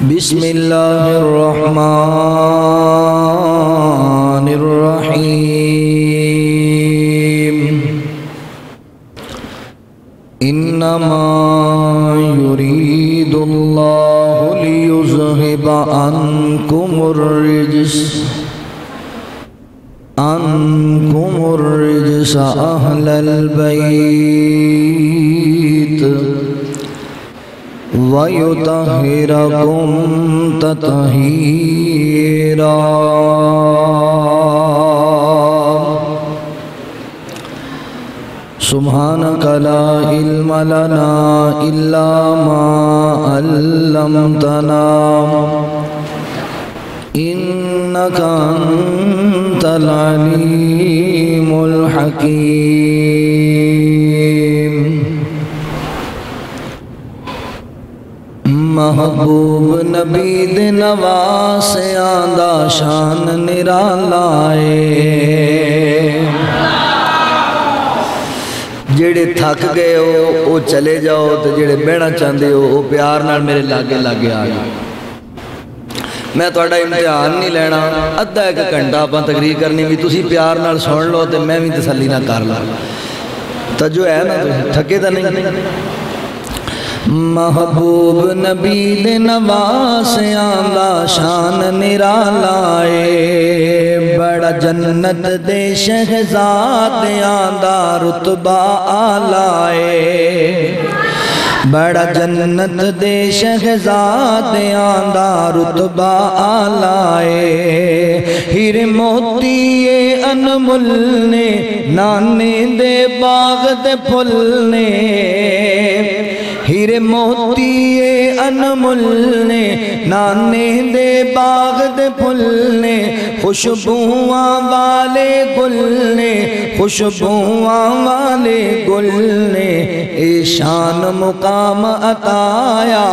बिस्मिल्लाहिर्रहमानिर्रहीम इन्नमा युरीदुल्लाहु लियुज़हिबा अन्कुमुर रिज्स अन्कुमुर रिज्स अहलल बैत वयुतहिरकुम ततहीरा सुबहानक ला इल्म लना इल्ला मा अल्लमतना इन्नका अंतल अलीमुल हकीम महबूब नबी दिनवास आंदा शान निरालाए जेड़े थक गए हो, वो चले जाओ तो जेड़े बहना चाहते हो, वो प्यार मेरे लागे लागे आ गए। मैं थोड़ा इम्तिहान नहीं लैना, अद्धा एक घंटा आप तकरीर करनी भी तुम प्यार सुन लो तो मैं भी तसली ना कर ला। तो जो है ना थके तो नहीं? महबूब नबी दे नवासियाँ दा शान निराला ए बड़ा जन्नत दे शहजादियाँ दा रुतबा आला ए। बड़ा जन्नत दे शहजादियाँ दा रुतबा आला ए। हीरे मोती ए, अनमुल ने, नाने दे बाग दे फुल ने। हीरे मोती अनमुल ने, नाने दे बाग दे फुल ने, खुशबुआ वाले गुल ने, खुशबुआ वाले गुल ने, ए शान मुकाम अताया,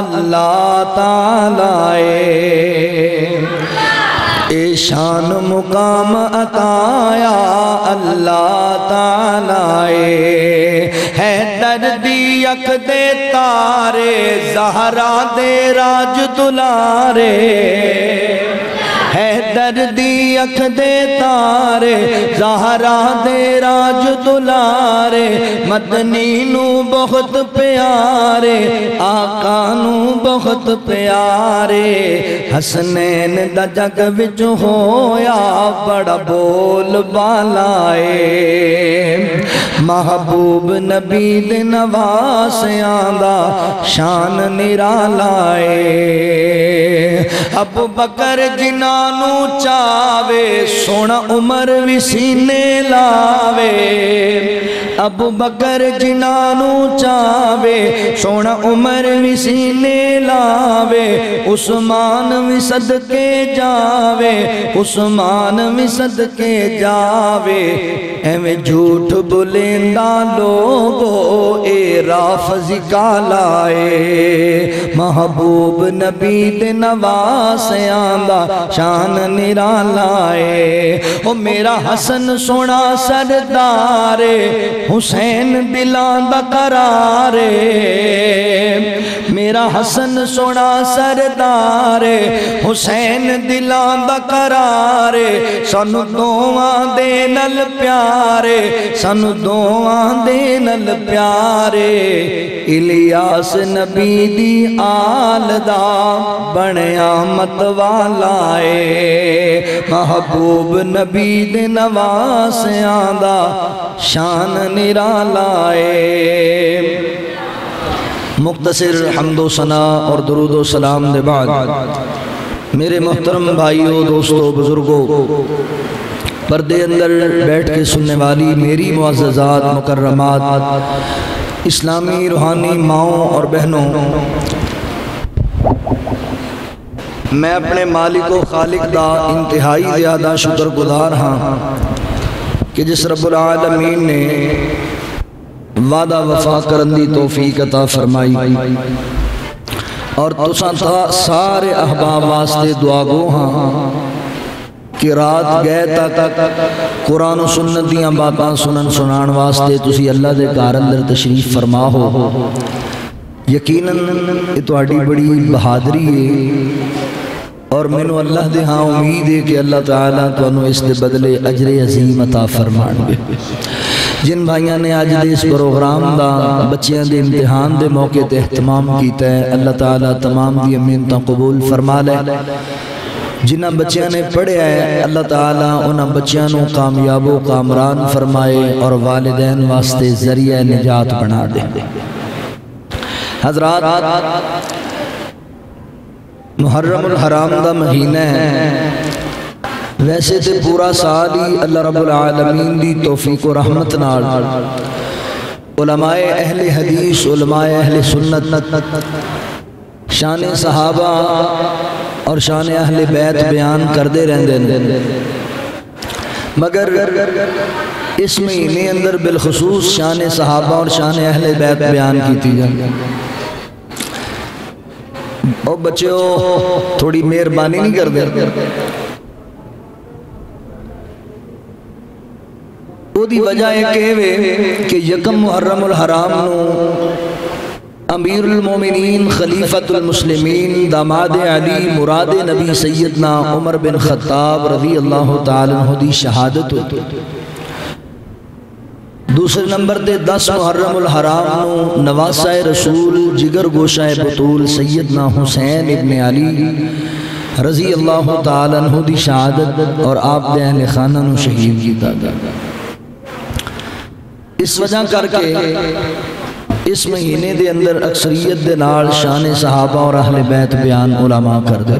अल्लाह ताला ए शान मुकाम अताया अल्लाह ताला है दर्दी अख दे तारे, जहरा दे राज दुलारे। है दर्दी अख दे तारे, जहरा दे राज दुलारे, मदनी नू बहुत प्यारे, आका नू बहुत प्यारे, हसनैन दा जग विच होया, बड़ा बोल बालाए महबूब नबी दे नवासियाँ दा शान निरालाए अबू बकर जिनानू चावे, सोना उमर भी सीने लावे। अबू बकर जिनानू चावे, सोना उमर भी सीने लावे। उस्मान भी सदके जावे, उस्मान भी सदके जावे। एवं झूठ बोलेंदा लोगो, ए राफजी कालाए। महबूब नबी दे नवासियाँ दा शान निरालाए ओ मेरा हसन सोना सरदारे हुसैन दिलां दा मेरा हसन सोना सरदारे हुसैन दिलां दा करारे सानू दोवां दे नल प्यारे सानू दोवां दे नल प्यारे इलियास नबी दी आल दा बनया मत वाला ए महबूब नबी दे नवासियाँ दा शान निराला ए मुख्तसर हमदो सना और दरूद सलाम दे बाद, मेरे मोहतरम भाइयों, दोस्तों, बुज़ुर्गों, पर्दे अंदर बैठ के सुनने वाली मेरी मुआज़ात मुकर्रमात, इस्लामी रूहानी माओं और बहनों मैं अपने मालिक खालिक का इंतहाई ज़्यादा शुक्रगुजार हाँ कि जिस रबालमीन ने वादा वफा करने की तोहफी अता फरमाई। और तुसा सारे अहबाब वास्ते दुआगो हाँ कि रात गए तक कुरान सुन दियाँ बातें सुन सुना वास्ते अल्लाह के घर अंदर तशरीफ़ फरमा हो। यकीन ये बड़ी बहादरी है। और मैनू अल्लाह दे हाँ उम्मीद है कि अल्लाह तला तो इसके बदले अजरे अजीम अता फरमाएँगे जिन भाइयों ने अज के इस प्रोग्राम का बच्चों के इम्तिहान के मौके पर अहतमाम किया है, अल्लाह तला तमाम की मेहनत कबूल फरमा लै। जिन्होंने बच्चों ने पढ़िया है, अल्लाह ताला उन्होंने बच्चों कामयाबो कामरान फरमाए और वालदेन वास्ते ज़रिए निजात बना दे। हजरात मुहर्रम हराम का महीना है। वैसे तो पूरा साल ही अल्लाह रब्बुल आलमीन दी तौफीक रहमत नाल। उलमाए अहले हदीस, उलमाए अहले सुन्नत, शान सहाबा और शान अहले बैत बयान करते रहते मगर इस महीने अंदर बिलखसूस शान सहाबा और शान अहले बैत बयान की जाए ओ बच्चों थोड़ी मेहरबानी नहीं कर दे वजह यह कहे कि यकम मुहर्रम उल हराम अमीर उलमोमिन खलीफतुल मुसलिमीन दामाद अली मुराद नबी सैदना उमर बिन खत्ताब रवी अल्लाह तआला शहादत। हुई दूसरे नंबर पर दस मुहर्रम हराम नवासा रसूल, जिगर गोशा बतूल सैदना हुसैन इबन अली रज़ी अल्लाह तदी शहादत और आप दे अहल खाना शहीद किया गया। इस वजह करके इस महीने के अंदर अक्सरीत के नाल शान सहाबा और अहले बैत बयान उलामा कर दे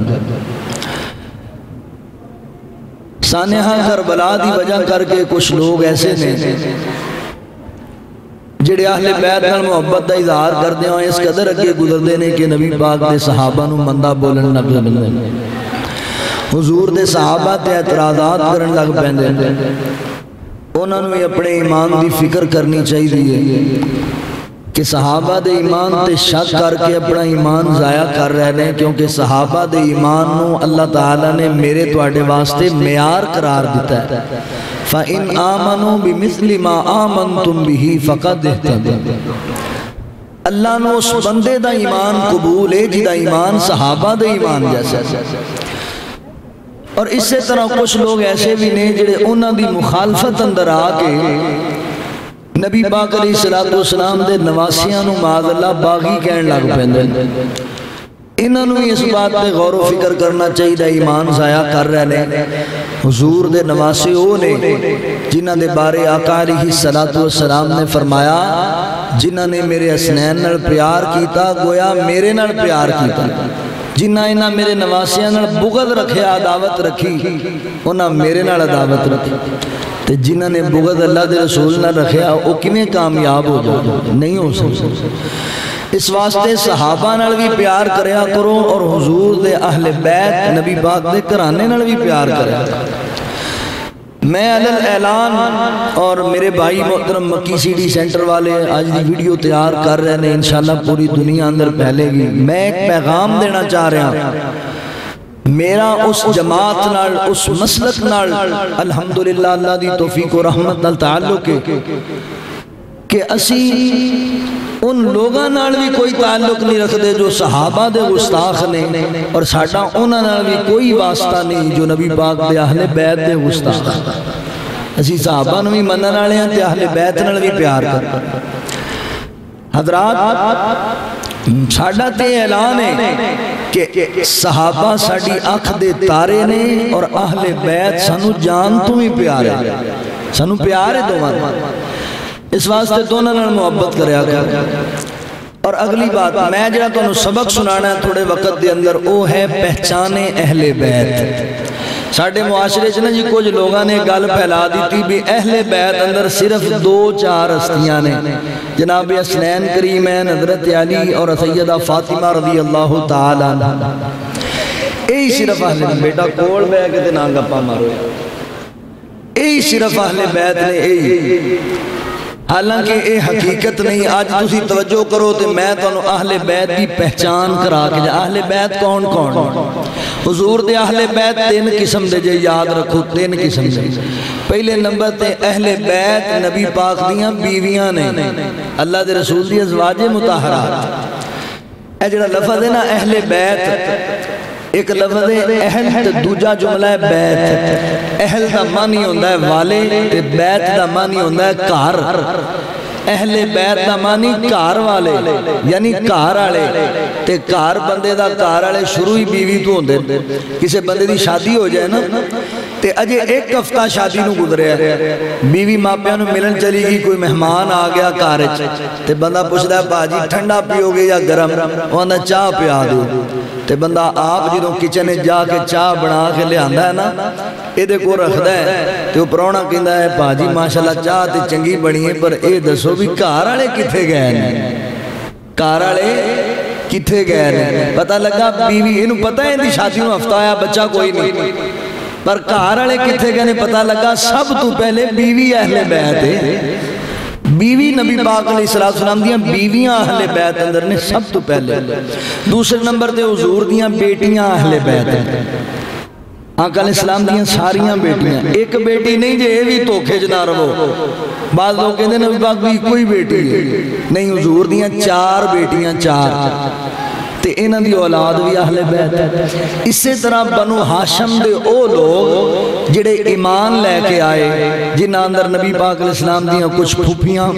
सानिया करबला की वजह करके कुछ लोग ऐसे ने जेडे आहले बैत मुहब्बत का इजहार करते हो इस कदर अगे गुजरते हैं कि नबी बाग के सहाबा मंदा बोलन लग लगे हजूर के सहाबा तैतराजात कर लग पे उन्होंने भी अपने ईमान की फ़िक्र करनी चाहिए कि सहाबा दे ईमान से शक करके अपना ईमान ज़ाया कर रहे हैं, क्योंकि सहाबा दे ईमान अल्लाह ताला ने मेरे थोड़े वास्ते म्यार करार दिता है। फ़िन आमनो बिमिसली मा आमन तुम भी अल्लाह ने उस बंदे का ईमान कबूल है, जिदा ईमान सहाबा दे ईमान जैसा और इस तरह कुछ लोग ऐसे भी ने जोड़े उन्होंने मुखालफत अंदर आके नबी पाक अली सलाम के नवासिया माजला बागी कह लग पे इन्हों इस बात पर गौर फ़िक्र करना चाहिए ईमान जाया कर रहे हैं हजूर के नवासे वो ने, जिन्हों के बारे आकार ही सलातो सलाम ने फरमाया जिन्होंने मेरे हसनैन प्यार किया गोया मेरे न प्यार किया जिन्ना इन्हें मेरे नवासिया बुगत रखे अदावत रखी, उन्हें मेरे अदावत रखी। तो जिन्होंने बुगत अल्लाह के रसूल न रखा वो किमें कामयाब हो जाए? नहीं हो सकता। इस वास्ते सहाबा भी प्यार करया करो और हजूर के अहले बैत, नबी बाग के घराने भी प्यार कर मैं अल ऐलान और मेरे भाई मोहतरम मक्की सी डी सेंटर वाले आज की वीडियो तैयार कर रहे हैं। इंशाल्लाह पूरी दुनिया अंदर फैलेगी। मैं एक पैगाम देना चाह रहा मेरा उस जमात नाल उस मसलक नाल अल्हम्दुलिल्लाह अल्लाह दी तौफीक और रहमत नाल ताल्लुक है कि असी उन लोगों भी कोई ताल्लुक नहीं रखते जो सहाबा के गुस्ताख ने और साडा उन्होंने भी कोई वास्ता नहीं जो नबी पाक के आहले बैत के गुस्ताख असी सहाबा भी मन वाले हैं तो आहले बैत भी प्यार कर हजरात साडा तो ऐलान है कि सहाबा साड़ी अख दे तारे ने और आहले बैत सानू जान तू ही प्यार। है सानू प्यार है दोनों इस वास्ते दोनों मुहब्बत कर। और अगली बात, मैं जरा तुम सबक सुना थोड़े वक्त के अंदर वह है पहचाने अहले बैत। साढ़े मुआशरे ना जी कुछ लोगों ने गल फैला दी भी अहले बैत अंदर सिर्फ़ दो चार हस्तियाँ ने। जनाब असनैन करीम है हज़रत अली और सैयदा फातिमा रज़ी अल्लाह यही सिर्फ़ अहले बेटा कोल बह के ना गप्पा मारो। यही सिर्फ़ अहले बैत ने यही हालांकि ये हकीकत नहीं अज तुम तवज्जो करो तो मैं तुम्हें आहले बैत की पहचान करा के आहले बैत कौन कौन हजूर के आहले बैत तीन किस्म के जे याद रखो तीन किस्म के पहले नंबर ते अहले बैत नबी पाक दियाँ बीवियां ने अल्लाह के रसूल दी अजवाजे मुताहरा ਇਹ ਜਿਹੜਾ ਲਫ਼ਜ਼ ਹੈ ਨਾ ਅਹਲੇ ਬੈਤ एक लफ्ज है अहल दूजा जुमला है बैत। अहल दा मानी होंदा है वाले ते बैत दा मानी होंदा है घर। अहले बैत दा मानी घर वाले, यानी घर वाले घर बंदे दा घर वाले शुरू ही बीवी तो होंदे। किसे बंदे दी शादी हो जाए ना ਤੇ ਅਜੇ ਇੱਕ ਹਫਤਾ ਸ਼ਾਦੀ ਨੂੰ ਗੁਜ਼ਰਿਆ ਬੀਵੀ ਮਾਪਿਆਂ ਨੂੰ ਮਿਲਣ ਚਲੀ ਗਈ ਕੋਈ ਮਹਿਮਾਨ ਆ ਗਿਆ ਘਰ 'ਚ ਤੇ ਬੰਦਾ ਪੁੱਛਦਾ ਬਾਜੀ ਠੰਡਾ ਪੀਓਗੇ ਜਾਂ ਗਰਮ ਉਹ ਆਂਦਾ ਚਾਹ ਪਿਆ ਦਿਓ ਤੇ ਬੰਦਾ ਆਪ ਜਦੋਂ ਕਿਚਨ 'ਚ ਜਾ ਕੇ ਚਾਹ ਬਣਾ ਕੇ ਲਿਆਂਦਾ ਹੈ ਨਾ ਇਹਦੇ ਕੋਲ ਰੱਖਦਾ ਹੈ ਤੇ ਉਹ ਪ੍ਰਾਹੁਣਾ ਕਹਿੰਦਾ ਹੈ ਬਾਜੀ ਮਾਸ਼ਾਅੱਲਾ ਚਾਹ ਤੇ ਚੰਗੀ ਬਣੀ ਹੈ ਪਰ ਇਹ ਦੱਸੋ ਵੀ ਘਰ ਵਾਲੇ ਕਿੱਥੇ ਗਏ ਨੇ ਘਰ ਵਾਲੇ ਕਿੱਥੇ ਗਏ ਨੇ ਪਤਾ ਲੱਗਾ ਬੀਵੀ ਇਹਨੂੰ ਪਤਾ ਹੈ ਇਹਦੀ ਸ਼ਾਦੀ ਨੂੰ ਹਫਤਾ ਆਇਆ ਬੱਚਾ ਕੋਈ ਨਹੀਂ पर घर आले कि पता लगा सब तो पहले बीवी अहले बैत बीवी नबी पाक सलाम दीयां बीवियाँ अहले बैत अंदर ने सब तो पहले। दूसरे नंबर से हजूर दीयां बेटियाँ अहले बैत इस्लाम सारिया एक बेटी नहीं जे भी धोखे च ना रवो। बाल लोग कहते नबी पाक भी कोई बेटी नहीं हजूर दया चार बेटिया चार, चार। ਤੇ ਇਹਨਾਂ ਦੀ ਔਲਾਦ ਵੀ ਅਹਲੇ ਬੈਤ ਹੈ ਇਸੇ ਤਰ੍ਹਾਂ ਬਨੂ ਹਾਸ਼ਮ ਦੇ ਉਹ ਲੋਕ ਜਿਹੜੇ ਈਮਾਨ ਲੈ ਕੇ ਆਏ ਜਿਨ੍ਹਾਂ ਅੰਦਰ ਨਬੀ ਪਾਕ ਇਸਲਾਮ ਦੀਆਂ ਕੁਝ ਫੁੱਫੀਆਂ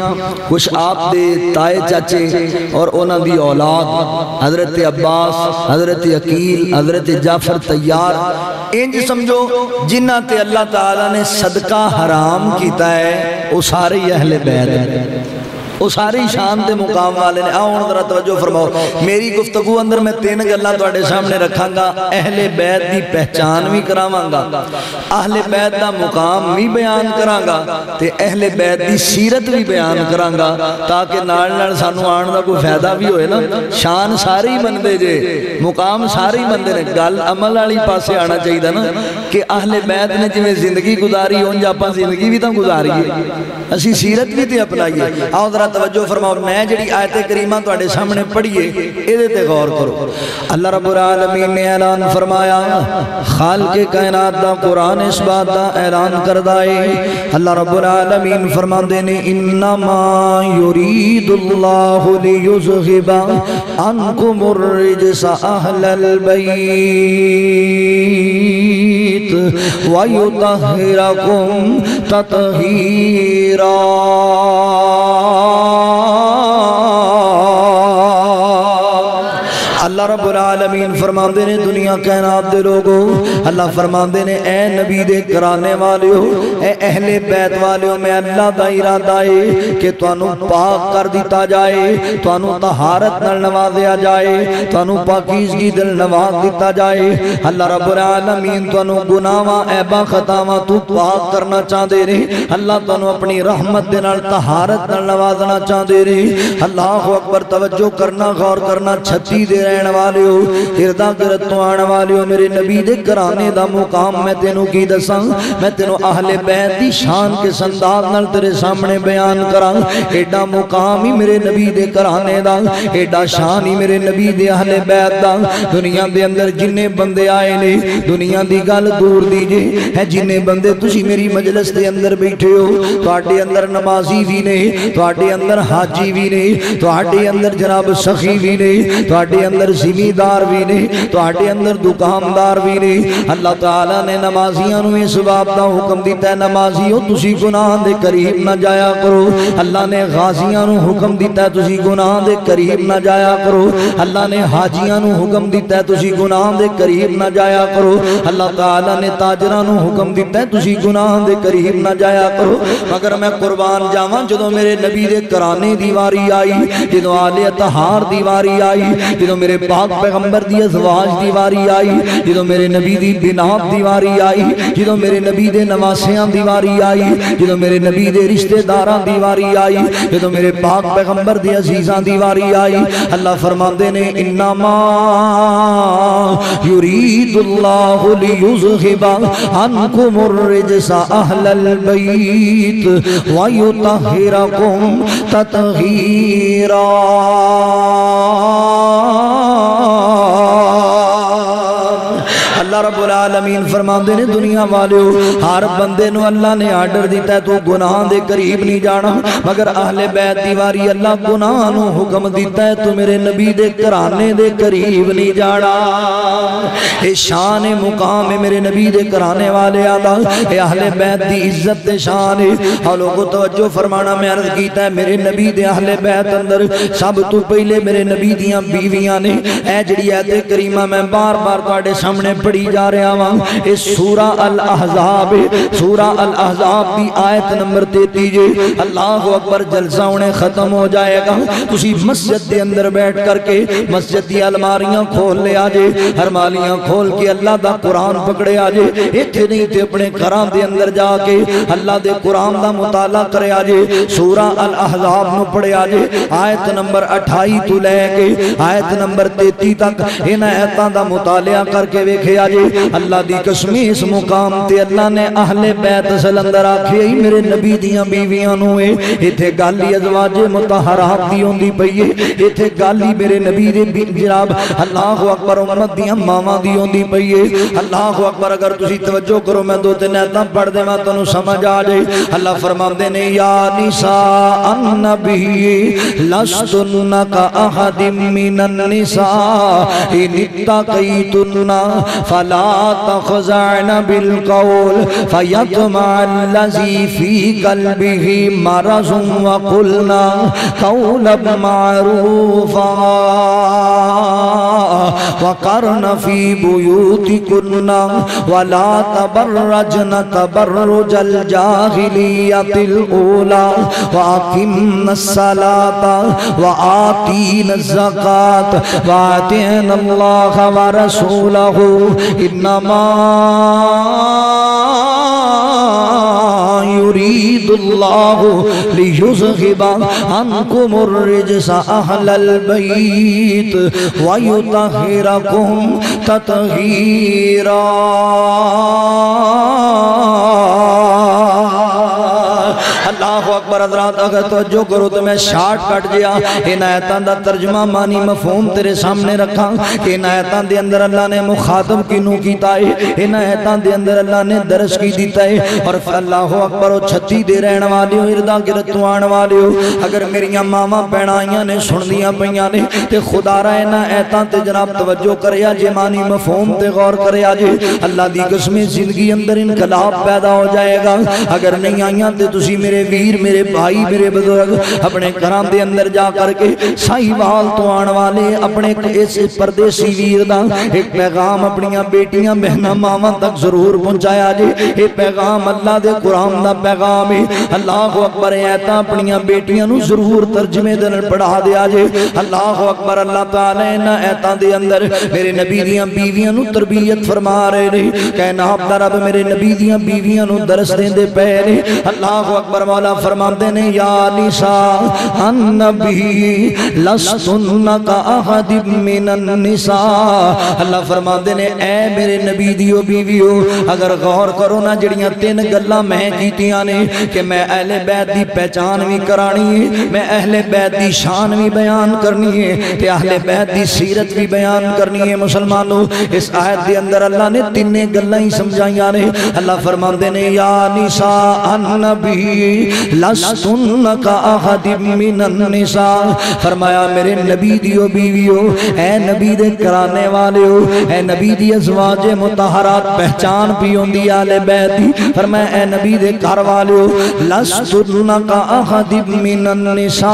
ਕੁਝ ਆਪ ਦੇ ਤਾਏ ਚਾਚੇ ਔਰ ਉਹਨਾਂ ਦੀ ਔਲਾਦ हजरत अब्बास हजरत अकील हजरत जाफर तैयार इंज समझो जिन्हों ते अल्लाह ताला ने सदका हराम किया है वो सारे ही अहले बैत हैं ਉਹ ਸਾਰੀ ਸ਼ਾਨ ਦੇ ਮੁਕਾਮ ਵਾਲੇ ਨੇ ਆਓ ਹੁਣ ਜ਼ਰਾ ਤਵੱਜੋ ਫਰਮਾਓ ਮੇਰੀ ਗੁਫ਼ਤਗੂ ਅੰਦਰ ਮੈਂ ਤਿੰਨ ਗੱਲਾਂ ਤੁਹਾਡੇ ਸਾਹਮਣੇ ਰੱਖਾਂਗਾ ਅਹਲੇ ਬੈਤ ਦੀ ਪਹਿਚਾਨ ਵੀ ਕਰਾਵਾਂਗਾ ਅਹਲੇ ਬੈਤ ਦਾ ਮੁਕਾਮ ਵੀ ਬਿਆਨ ਕਰਾਂਗਾ ਤੇ ਅਹਲੇ ਬੈਤ ਦੀ ਸੀਰਤ ਵੀ ਬਿਆਨ ਕਰਾਂਗਾ ਤਾਂ ਕਿ ਨਾਲ ਨਾਲ ਸਾਨੂੰ ਆਉਣ ਦਾ ਕੋਈ ਫਾਇਦਾ ਵੀ ਹੋਏ ਨਾ ਸ਼ਾਨ ਸਾਰੇ ਹੀ ਮੰਨਦੇ ਜੇ ਮੁਕਾਮ ਸਾਰੇ ਹੀ ਮੰਨਦੇ ਨੇ ਗੱਲ ਅਮਲ ਵਾਲੀ ਪਾਸੇ ਆਣਾ ਚਾਹੀਦਾ ਨਾ ਕਿ ਅਹਲੇ ਬੈਤ ਨੇ ਜਿਵੇਂ ਜ਼ਿੰਦਗੀ ਗੁਜ਼ਾਰੀ ਉਂਝ ਆਪਾਂ ਜ਼ਿੰਦਗੀ ਵੀ ਤਾਂ ਗੁਜ਼ਾਰੀਏ ਅਸੀਂ ਸੀਰਤ ਵੀ ਤੇ ਅਪਣਾਈਏ ਆਓ ਜ਼ਰਾ तवज्जो फरमाओ। मैं जी आयत करीमा थोड़े सामने पढ़िए ये गौर करो। अल्लाह रब्बुल आलमीन ने ऐलान फरमाया खाल के कायनात दा कुरान इस बात दा ऐलान करदा है। अल्लाह रब्बुल आलमीन फरमांदे ने, इन्नमा युरीदुल्लाहु लियुज़हिबा अनकुमुर रिजसा अहलल बैत व युतहिरकुम ततहीरा। अल्लाह रब्बुल आलमीन फरमांदे ने दुनिया कायनात दे लोगो, अल्लाह फरमांदे ने ए नबी दे कराने वालियो ए अहले बैत वाले हो मैं अल्लाह दा इरादा है कि तानू पाक कर दिता जाए तानू तहारत नाल नवाजया जाए तानू पाकीज़गी दे नवाज़ दिता जाए। अल्लाह रब्बुल आलमीन तानू गुनाहां ऐबां खतावां तू पाक करना चाहदे ने अल्लाह तानू अपनी रहमत दे नाल, तहारत नाल नवाजना चाहदे ने अल्लाह अकबर, तवज्जो करना, गौर करना, छत्ती दे रहना वाले हो हिरदा गिरत तो आने वाले हो मेरे नबी दे घराने का मुकाम मैं तेनों की दसा? मैं तेनों आहले बैत की शान के संदाज न तेरे सामने बयान करा। एडा मुकाम ही मेरे नबी दे घराने का एडा शान ही मेरे नबी दे आहले बैत का दुनिया के अंदर जिन्हें बंदे आए ने, दुनिया की गल दूर दी जे, है जिन्हें बंदे तुम मेरी मजलिस के अंदर बैठे हो थोड़े अंदर नमाजी भी ने थोड़े अंदर हाजी भी ने थोड़े अंदर जनाब सखी भी ने थोड़े अंदर जिमीदार भी ने तो अंदर दुकानदार भी ने। अल्लाह तला ने नमाजिया इस बाब का हुक्म दिता है नमाजी हो तुम गुनाह के करीब न जाया करो। अल्लाह ने गाजिया हुक्म दिता है गुनाह के करीब न जाया करो। अल्लाह ने हाजिया हुक्म दिता है गुनाह के करीब न जाया करो। अल्लाह तला ने ताजर हुक्म दिता है गुनाह के करीब न जाया करो। मगर मैं कुरबान जाव जो मेरे नबी के कराने की वारी आई जो आलिया तहार की आई जो मेरे पाक पैगंबर दी अजवाज दी वारी आई जो मेरे नबी दी बिनात दी वारी आई जो मेरे नबी दे नवासियाँ दी वारी आई जो मेरे नबी दे रिश्तेदारां दी वारी आई जो मेरे पाक पैगंबर दे अजीजां दी वारी आई। अल्लाह फरमांदे ने, इन्नमा युरीदुल्लाहु लियुज़हिबा अनकुमुर रिजसा अहलल बैत व युतहिरकुम ततहीरा अल्लाह रब्बुल आलमीन फरमाते ने दुनिया वाले हर बंदे नु अल्लाह ने आर्डर दिता तू गुनाह दे करीब नहीं जाना मगर अहले बैत दी वारी अल्लाह गुनाह नु हुक्म दिता है तू मेरे नबी दे घराने दे करीब नहीं जाना ये शान मुकाम है मेरे नबी दे घराने वाले आदा ये अहले बैत दी इज्जत दे शान है और लोगों तवज्जो फरमाना मैं अर्ज कीता है मेरे नबी दे अहले बैत अंदर सब तू पहले मेरे नबी दियां बीवियां ने ए जड़ी आयत करीमा मैं बार बार ਤੁਹਾਡੇ ਸਾਹਮਣੇ ਪੜੀ जा रहा वा ये सूरा अल अहजाब सूरा अल अहजाब की आयत नंबर तेती जे अल्लाह अकबर, जलसा उन्हें खत्म हो जाएगा। तुम मस्जिद के अंदर बैठ करके मस्जिद की अलमारियाँ खोल लिया जे। हरमालियाँ खोल के अल्लाह का कुरान पकड़े जे। इतने नहीं तो अपने घर के अंदर जाके अल्लाह के कुरान का मुताला करे जे। सूरा अल अहजाब न पढ़िया जे। आयत नंबर अठाई तू लैके आयत नंबर तेती तक इन आयतों का मुतालिया करके वेख्या जे। अल्लाह की कसमी इस मुकाम से अल्लाह ने अहले बैत सलंदर आखी ही मेरे नबी दियाँ बीवियाँ इतने गल ही अजवाजे मुताहरात की होंगी पई है इतने गल ही मेरे नबी दे जनाब, अल्लाह अकबर उम्मत दियाँ मावां की होंगी पई है अल्लाह अकबर, अगर तुम तवज्जो करो, मैं दो तीन ऐसा पढ़ देव, तेन समझ आ जाए। अल्लाह फरमाते ने, या निसा अन्नबी लस्तुन्ना का अहदिम मिनन निसा नित्ता तकीतुन्ना फला तखज़अन बिलकौल फयतमअल्लज़ी फ़ी क़ल्बिही मरज़ुन व क़ुलना क़ौलन मारूफा वक़रन फ़ी बुयूतिकुन्ना वला तबर्रजन तबर्रुजल जाहिलियतिल ऊला व अक़िमन सलाता ज़कात व अल्लाह व रसूलहु इन्नमा युरीदुल्लाहु लियुज़हिबा अन्कुमुर रिजस अहलल बैत व युतहिरकुम ततहीरा अल्लाह अकबर हजरात, अगर तवज्जो करो तो मैं शार्ट कट गया। इन का तर्जमा मानी मफहूम तेरे सामने रखा। कि इन के अंदर अल्लाह ने मुखातब किनू किया है? इन आयतों के अंदर अल्लाह ने दरस की दिता है। और अल्लाह अकबर छत्ती दे रहने वाले हो, इरदा गिरत तो आने वाले हो। अगर मेरिया मावा भैन आईया ने सुनदियाँ पई ने तो खुदारा इन्होंने आयतों से जनाब तवज्जो कर जे, मानी मफहूम से गौर कर जे। अल्लाह की कसमें ज़िंदगी अंदर इनकलाब पैदा हो जाएगा। अगर नहीं आईया तो मेरे वीर मेरे भाई मेरे बुज़ुर्ग अपने घर के अंदर जा करके साईवाल तो आने वाले अपने इस परदेसी वीर का एक पैगाम अपन बेटियाँ बहन मावा तक ज़रूर पहुँचाया जे ये पैगाम अल्लाह के कुरान का पैगाम है अल्लाह अकबर ऐता अपन बेटियाँ ज़रूर तर्जमे दिन पढ़ा दिया जे अल्लाह अकबर अल्लाह तला इन्होंने ऐतों के अंदर मेरे नबी दियाँ बीवियाँ तरबीयत फरमा रहे ने कहना आपका रब मेरे नबी दियाँ बीवियाँ दरस देंदे पे ने अल्लाह अकबर मौला फरमाते ने या निसा अन्नबी लस्तुन्ना का अहदिब मिनन निसा अल्लाह फरमाते ने ए मेरे नबी दियो बीवियो, अगर गौर करो ना जड़ियाँ तीन गल्लां मैं कीतियाँ ने, कि मैं अहले बैत दी पहचान भी करानी है, मैं अहले बैत दी शान भी बयान करनी है, ते अहले बैत दी सीरत भी बयान करनी है। मुसलमानों, इस आयत के अंदर अल्लाह ने तिने गल्लां ही समझाइया ने। अल्लाह फरमाते ने या निसा अन्नबी लस्तुन का निसा फरमाया मेरे नबी दियो बीवियो ए नबी दे कराने वाले हो ए नबी दी अजवाजे मुताहरात पहचान भी होंदी आले बैत दी फरमाया ए नबी दे घर वाले हो लस्तुन का निसा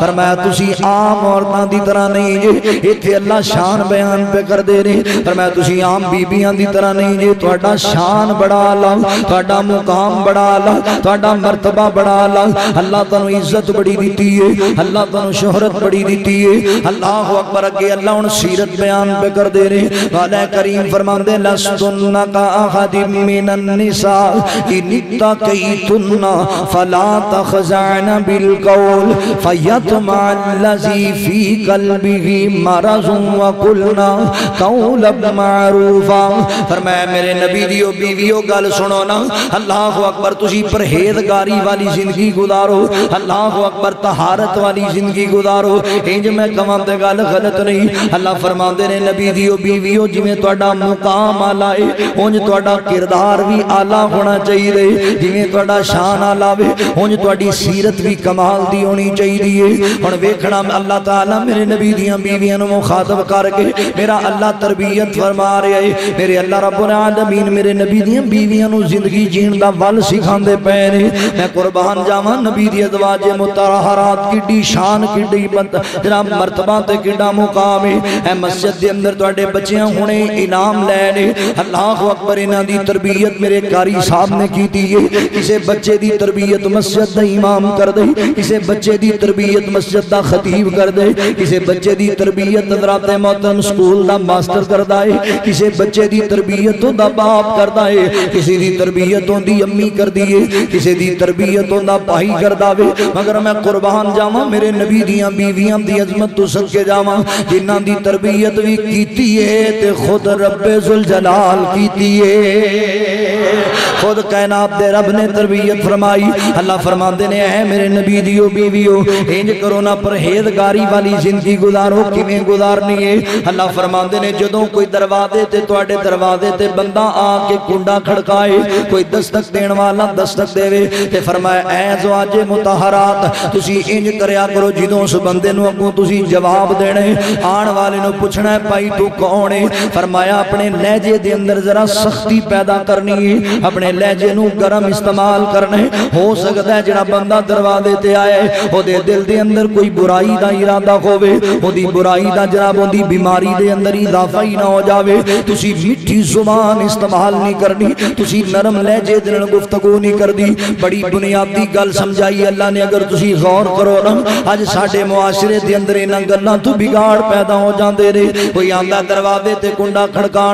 फरमाया तुसी आम औरतां दी तरह नहीं जे इथे अल्लाह शान बयान पे कर दे रहे फरमाया तुसी आम बीबियां दी तरह नहीं जे ਤੁਹਾਡਾ शान बड़ा आला ਤੁਹਾਡਾ मुकाम बड़ा आला ਤੁਹਾਡਾ मर्तबा बड़ा आला अल्लाह तेन इज़्ज़त बड़ी दी है। अल्लाह तेन शोहरत बड़ी दी है। अल्लाह अकबर अगे अल्लाह हूँ सीरत बयान पे कर दे रहे। वाले करीम फरमाते लस्तुन्ना का मिनन निसा। इनिता कई तुन्ना फला बिल कौल फयतमा फ़ी मरजुम व कुलना कौलब मारूफा। फरमाया, मेरे नबी गल सुनो ना। अल्लाह अकबर, तुसी परहेजगारी वाली वाली ज़िंदगी गुजारो। अल्लाह को अकबर, तहारत वाली ज़िंदगी गुजारो। इंज मैं कवां गल गलत नहीं। अल्लाह फरमाते ने, नबी दियो बीवी हो जिम्मे मुकाम आला है, उंज तुहाडा किरदार भी आला होना चाहिए जिम्मे शान आला वे, उंज तुहाडी सीरत भी कमाल दी होनी चाहिए हुण वेखना अल्लाह ताला मेरे नबी दियाँ बीवियाँ मुखातब करके मेरा अल्लाह तरबीयत फरमा रहा है। मेरे अल्लाह रब आलमीन मेरे नबी दियाँ बीवियाँ ज़िंदगी जीण का वल सिखाते पे ने। मैं कुर्बान जावां नबी दी अजवाजे मुतहरात किड्डी शान किड्डी जनाब मर्तबा ते किड्डा मुकाम है ए मस्जिद दे अंदर ਤੁਹਾਡੇ ਬੱਚਿਆਂ ਹੁਣੇ ਇਨਾਮ ਲੈ ਨੇ ਅੱਲਾਹੁ ਅਕਬਰ ਇਹਨਾਂ ਦੀ ਤਰਬੀਅਤ ਮੇਰੇ ਕਾਰੀ ਸਾਹਿਬ ਨੇ ਕੀਤੀ ਹੈ ਕਿਸੇ ਬੱਚੇ ਦੀ ਤਰਬੀਅਤ ਮਸਜਿਦ ਦਾ ਇਮਾਮ ਕਰ ਦੇ ਕਿਸੇ ਬੱਚੇ ਦੀ ਤਰਬੀਅਤ ਮਸਜਿਦ ਦਾ ਖਤੀਬ ਕਰ ਦੇ ਕਿਸੇ ਬੱਚੇ ਦੀ ਤਰਬੀਅਤ ਹਜ਼ਰਤ ਮੁਹਤਰਮ ਸਕੂਲ ਦਾ ਮਾਸਟਰ ਕਰਦਾ ਹੈ ਕਿਸੇ ਬੱਚੇ ਦੀ ਤਰਬੀਅਤ ਉਹਦਾ ਬਾਪ ਕਰਦਾ ਹੈ ਕਿਸੇ ਦੀ ਤਰਬੀਅਤ ਉਹਦੀ ਅੰਮੀ ਕਰਦੀ ਹੈ ਕਿਸੇ ਦੀ ਤਰਬੀਅਤ शरीयतों का भाई करता वे मगर मैं कुर्बान जावा, मेरे नबी दियाँ बीवियाँ की अजमत तो सके जावा। जिन्हों की तरबीयत भी की खुद रबे जुल जलाल की खुद कैनात दे रब ने तरबीयत फरमाई। अल्लाह फरमाते ने है मेरे नबी दियो, बीवियो, इंज करो ना परहेजगारी वाली ज़िंदगी गुजारो किमें गुजारनी है? अल्लाह फरमाते ने, जदों कोई दरवाजे ते, तुहाडे दरवाजे ते बंदा आके कुंडा खड़काए, कोई दस्तक देने वाला दस्तक देवे ते फरमाया ऐ जवाजे मुताहरात, तुसी इंज करया करो, जदों उस बंदे नु अगों तुसी जवाब देने आन वाले नु पूछना है, भाई, तू कौन है? फरमाया, अपने लहजे दे अंदर जरा सख्ती पैदा करनी है, अपने अपने लहजे गर्म इस्तेमाल करने। हो सकता है दरवाजे से आए वो दिल के अंदर कोई बुराई का इरादा बुराई का वो बीमारी के अंदर इजाफा ही ना हो जाए तुम मिठी ज़ुबान इस्तेमाल नहीं करनी तुम नरम लहजे गुफ्तगु नहीं बड़ी बुनियादी गल समझाई अल्लाह ने, अगर तुम गौर करो ना अज साढ़े मुआशरे के अंदर इन्होंने गलों तो बिगाड़ पैदा हो जाते रहे कोई आंदा दरवाजे से कुंडा खड़का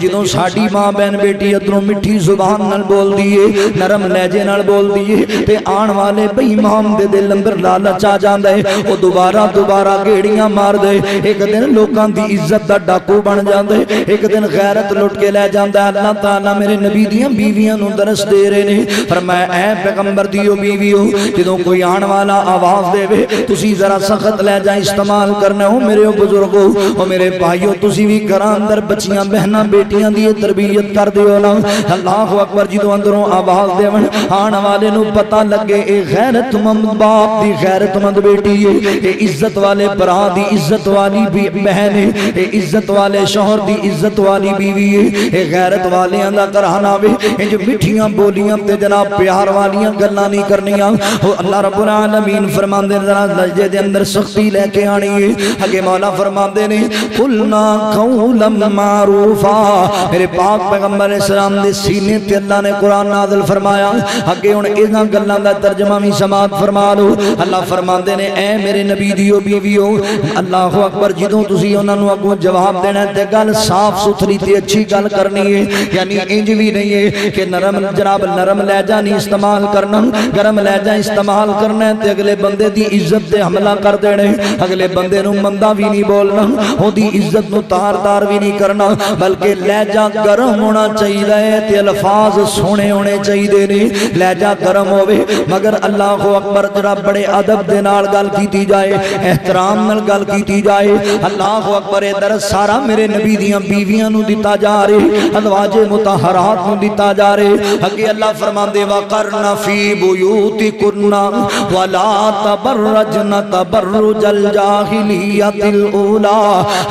जो सा माँ बहन बेटी अदरों मिठी ज़ुबान ਨਾਲ ਬੋਲਦੀ ਏ ਨਰਮ ਲਹਿਜੇ ਨਾਲ ਬੋਲਦੀ ਏ ਤੇ ਆਉਣ ਵਾਲੇ ਬੇਈਮਾਨ ਦੇ ਦਿਲ ਅੰਦਰ ਲਾਲਚ ਆ ਜਾਂਦਾ ਏ ਉਹ ਦੁਬਾਰਾ ਦੁਬਾਰਾ ਗੇੜੀਆਂ ਮਾਰਦੇ ਇੱਕ ਦਿਨ ਲੋਕਾਂ ਦੀ ਇੱਜ਼ਤ ਦਾ ਡਾਕੂ ਬਣ ਜਾਂਦਾ ਏ ਇੱਕ ਦਿਨ ਗੈਰਤ ਲੁੱਟ ਕੇ ਲੈ ਜਾਂਦਾ ਅੱਲਾਹ ਤਾਲਾ ਮੇਰੇ ਨਬੀ ਦੀਆਂ ਬੀਵੀਆਂ ਨੂੰ ਦਰਸ ਦੇ ਰਹੇ ਨੇ ਫਰਮਾਇਆ ਐ ਪੈਗੰਬਰ ਦੀਓ ਬੀਵੀਓ ਜਦੋਂ ਕੋਈ ਆਉਣ ਵਾਲਾ ਆਵਾਜ਼ ਦੇਵੇ ਤੁਸੀਂ ਜ਼ਰਾ ਸਖਤ ਲਹਿਜਾ ਇਸਤੇਮਾਲ ਕਰਨਾ ਹੋ ਮੇਰੇ ਬਜ਼ੁਰਗੋ ਉਹ ਮੇਰੇ ਭਾਈਓ ਤੁਸੀਂ ਵੀ ਘਰਾਂ ਅੰਦਰ ਬੱਚੀਆਂ ਬਹਿਨਾਂ ਬੇਟੀਆਂ ਦੀ ਤਰਬੀਅਤ ਕਰਦੇ ਹੋ ਨਾ ਅੱਲਾਹੁ ਅਕਬਰ ਜਦੋਂ ਅੰਦਰੋਂ ਆਵਾਜ਼ ਦੇਵਣ ਆਣ ਵਾਲੇ ਨੂੰ ਪਤਾ ਲੱਗੇ ਇਹ ਗੈਰਤਮੰਦ ਬਾਪ ਦੀ ਗੈਰਤਮੰਦ ਬੇਟੀ ਏ ਇਹ ਇੱਜ਼ਤ ਵਾਲੇ ਭਰਾ ਦੀ ਇੱਜ਼ਤ ਵਾਲੀ ਬਹਿਨ ਏ ਇਹ ਇੱਜ਼ਤ ਵਾਲੇ ਸ਼ੋਹਰ ਦੀ ਇੱਜ਼ਤ ਵਾਲੀ ਬੀਵੀ ਏ ਇਹ ਗੈਰਤ ਵਾਲਿਆਂ ਦਾ ਘਰਾਣਾ ਵੇ ਇੰਜ ਮਿੱਠੀਆਂ ਬੋਲੀਆਂ ਤੇ ਜਨਾਬ ਪਿਆਰ ਵਾਲੀਆਂ ਗੱਲਾਂ ਨਹੀਂ ਕਰਨੀਆਂ ਉਹ ਅੱਲਾਹ ਰੱਬੁਲ ਆਲਮੀਨ ਫਰਮਾਉਂਦੇ ਨੇ ਜ਼ਰਾ ਨਜਦੇ ਦੇ ਅੰਦਰ ਸਖਤੀ ਲੈ ਕੇ ਆਣੀ ਏ ਅੱਗੇ ਮੌਲਾ ਫਰਮਾਉਂਦੇ ਨੇ ਕੁਲਨਾ ਕੌਲਮ ਮਾਰੂਫਾ मेरे पाक पैगंबर इस्लाम के सीने ते अल्लाह ने कुरान नादल फरमाया, अगे हुन इन्हां गल्लां दा तर्जमा भी समात फरमा लो। अल्लाह फरमांदे ने, ऐ मेरे नबी दियो बीवियो, अल्लाह अकबर, जदों तुसी उन्हां नु अगों जवाब देना ते गल साफ़ सुथरी ते अच्छी गल करनी है। यानी इंज भी नहीं है कि नरम, जनाब, नरम लहजा नहीं इस्तेमाल करना, गरम लहजा इस्तेमाल करना ते अगले बंदे दी इज़्ज़त ते हमला कर देने अगले बंदे मंदा भी नहीं बोलना ओदी इज़्ज़त तार तार भी नहीं करना, बल्कि लहजा गर्म होना चाहिए अल्फाज सोने होने चाहिए ने। लहजा गर्म होवे, मगर अल्लाह को अकबर जरा बड़े अदब के नाल गल की जाए, एहतराम नाल गल की जाए। अल्लाह को अकबर इधर सारा मेरे नबी दियाँ बीवियाँ दिता जा रहे अदवाजे मुतहरात दिता जा रहे अगे अल्लाह फरमांदे, वा करना फ़ी बुयूति कुन्ना वला तबररजना तबररुजल जाहिलियतिल ऊला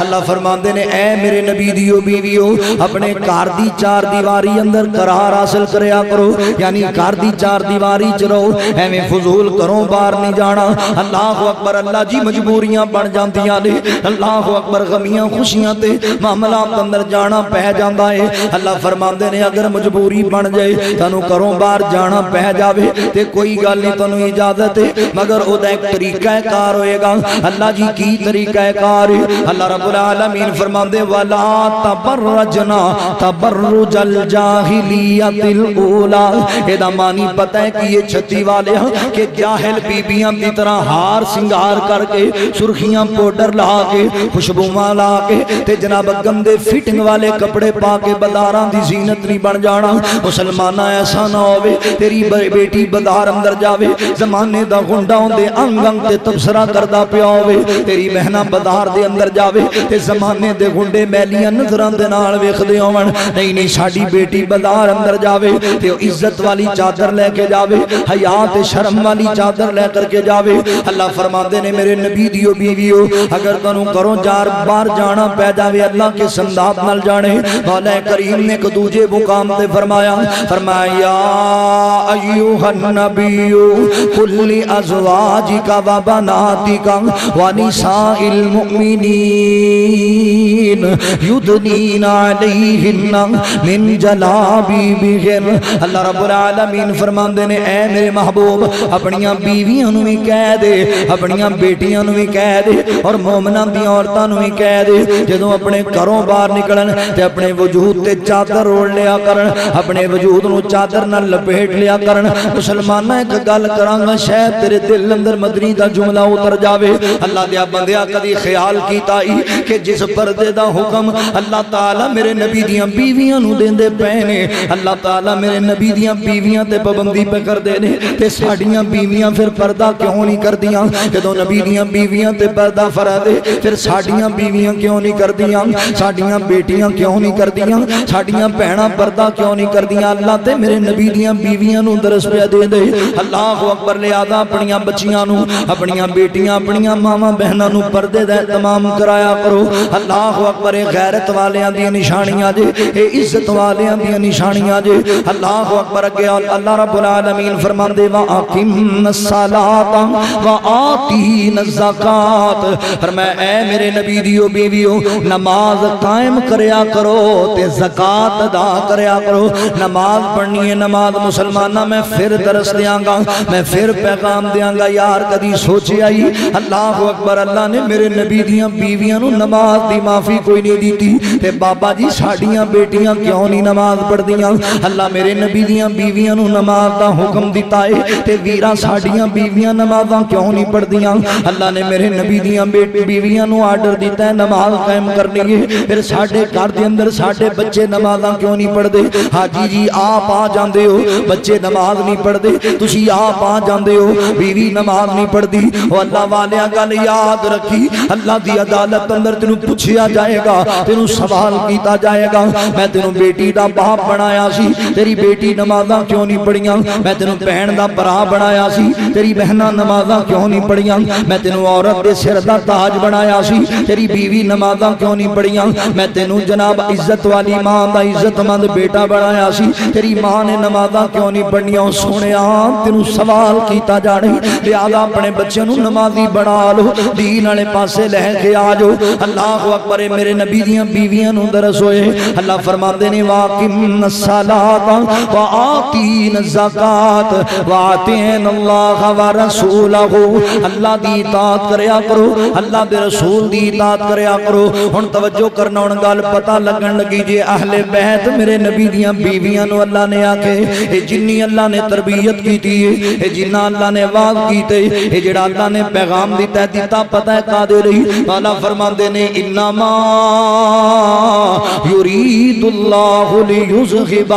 अल्लाह फरमांदे ने ए मेरे नबी दियो बीवियो, अपने घर की चार दीवारी अंदर करार हासिल करो। यानी घर की चार दीवारी च रहो। एवं फजूल करो बाहर नहीं जाना। अल्लाह अकबर, अल्लाह जी मजबूरियाँ बन ने। अल्लाह अकबर गमियाँ खुशियाँ ते मामला अंदर जाना पै जाता है। अल्लाह फरमाते ने, अगर मजबूरी बन जाए तू घरों बाहर जाना पै जाए तो कोई गल नहीं तेन इजाज़त है। मगर वह एक तरीका कार होएगा। अल्लाह जी की तरीका कार? अल्लाह रबुल आलमीन फरमाते वाला तबरजना तबरुजल जाहिलियतिल ऊला एदा मानी पता है कि ये छत्ती वाले हैं कि जाहिल बीबियाँ की तरह हार सिंगार करके सुर्खियाँ पाउडर ला के खुशबुआ ला के ते जनाब गंदे फिटिंग वाले कपड़े पा के जीनत नहीं बन जाना। मुसलमाना ऐसा ना होवे तेरी बेटी बाज़ार अंदर जावे जमाने का गुंडा उनके अंग अंग तबसरा करता पिया होवे तेरी बहना बाज़ार के अंदर जावे ते जमाने के गुंडे मैलियाँ नजरां दे नाल वेखदे होवन। नहीं नहीं साडी बेटी अंदर जावे ते इज़्ज़त वाली चादर लेके जावे हया ते शर्म वाली चादर लेकर के जावे। अल्लाह फरमाते ने मेरे नबी दियो बीवियो अगर तुम करो जार बार जाना पै जावे अल्लाह के संदात नाल जाने। मौला करीम ने एक दूजे मुकाम ते फरमाया फरमाया अय्युहन नबियु कुल्ली अज़वाजिका व बनातिका व निसाइल मुमिनीन युदनीना अलैहिन्ना मिन अपने वजूद से चादर लिया कर अपने वजूद न चादर न लपेट लिया कर मुसलमान एक गल करा शायद तेरे दिल अंदर मदनी का जुमला उतर जाए अल्लाह दिया बंद कभी ख्याल किया कि जिस पर हुक्म अल्लाह तला मेरे नबी दीविया देंदे पे ने अल्लाह ताला मेरे नबी दियाँ बीवियाँ ते पाबंदी पे करते ने साड़िया साड़ियाँ बीवियाँ फिर पर क्यों नहीं कर दियाँ जो नबी दियाँ बीवियाँ ते पर्दा फरा दे, फिर साड़िया बीवियाँ क्यों नहीं कर दियाँ साडिया बेटिया क्यों नहीं कर दियाँ साडिया भैन पर क्यों नहीं कर दियाँ अल्लाह तो मेरे नबी दियाँ बीवियाँ दरस पे दे दे। अल्लाह अकबर ले आदा अपन बच्चिया अपन बेटिया अपन मावं बहनों पर तमाम कराया करो। अल्लाह अकबर गैरत वाल निशानियाँ जे इज़्ज़त वाल निशानियाँ जे। अल्लाह अकबर अगे अल्लाह रब्बुल आलमीन फरमांदे वा अकिम सलात, वा आतीन ज़कात। फरमाया ए मेरे नबी दियो बीवियो, नमाज़ कायम करया करो ते ज़कात अदा करया करो। नमाज़ पढ़नी है नमाज़ मुसलमाना, मैं फिर दरस देंगा मैं फिर पैगाम देंगा यार कभी सोचया ही अल्लाह अकबर, अल्लाह ने मेरे नबी दियाँ बीवियाँ नु नमाज़ दी माफ़ी कोई नहीं दी थी ते बाबा जी साड़ियाँ बेटियाँ क्यों नहीं नमाज़ पढ़दियाँ? अल्लाह मेरे नबी दियाँ बीवियाँ नमाज़ का हुक्म दिता है ते वीरा साडियाँ बीवियाँ नमाज़ां क्यों नहीं पढ़दियाँ अल्लाह ने मेरे नबी दियाँ बीवियाँ आर्डर दिता है नमाज़ कायम करनी है फिर साढ़े घर के अंदर साढ़े बच्चे नमाजा क्यों नहीं पढ़ते हाजी जी आप आ जाते हो बच्चे नमाज़ नहीं पढ़ते तुम आप आ जाते हो बीवी नमाज़ नहीं पढ़ती अल्लाह वाले गल याद रखी अल्लाह की अदालत अंदर तेन पूछया जाएगा तेन सवाल किया जाएगा मैं तेन बेटी का बाप बनाया तेरी बेटी नमाजा क्यों नहीं पढ़िया? मैं तेन भैन का भरा बनाया सी। तेरी बहना नमाजा क्यों नहीं पढ़िया? मैं तेन औरत के सिर का ताज बनाया सी। तेरी बीवी नमाजा क्यों नहीं पढ़िया? मैं तेन जनाब इज़्ज़त वाली माँ का इज्जतमंद बेटा बनाया सी। तेरी माँ ने नमाजा क्यों नहीं पढ़िया? सुने तेन सवाल किया जाने। लिहाजा अपने बच्चे नमाजी बना लो। दीन वाले पासे लैके आ जाओ। अल्लाह अकबर मेरे नबी दियाँ बीवियाँ दरस होए। अल्लाह फरमाते ने, वाकिम सलात ज़कात अल्लाह अल्लाह करया करो अल्लाह रसूल करया करो तवज्जो करना गल पता लगन लगी जे अहले बैत मेरे नबी बीवियाँ अल्लाह ने आके ए जिन्नी अल्लाह ने है जिन्ना अल्लाह ने वाज कीते ए अल्लाह ने पैगाम दिता दिता पता है कादे रही वाला फरमांदे ने इन्नमा युरीदुल्लाहु लियुज़हिबा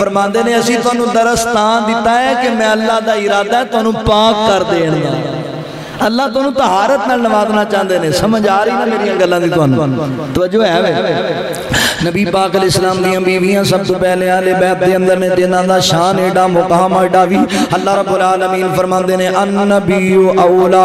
फरमाते दिता है कि मैं अल्लाह का इरादा तुम पाक कर देण दा अल्लाह तुम तहारत नवाजना चाहते हैं समझ आ रही ना मेरी गलों की तवज्जो है नबी पाक इस्लाम दीवियाँ सब तो पहले आले बैत के अंदर ने, जिन्हों का शान एडा, मुकाम एडा भी अल्लाह रबुल आलमीन फरमाते ने अन नबी औला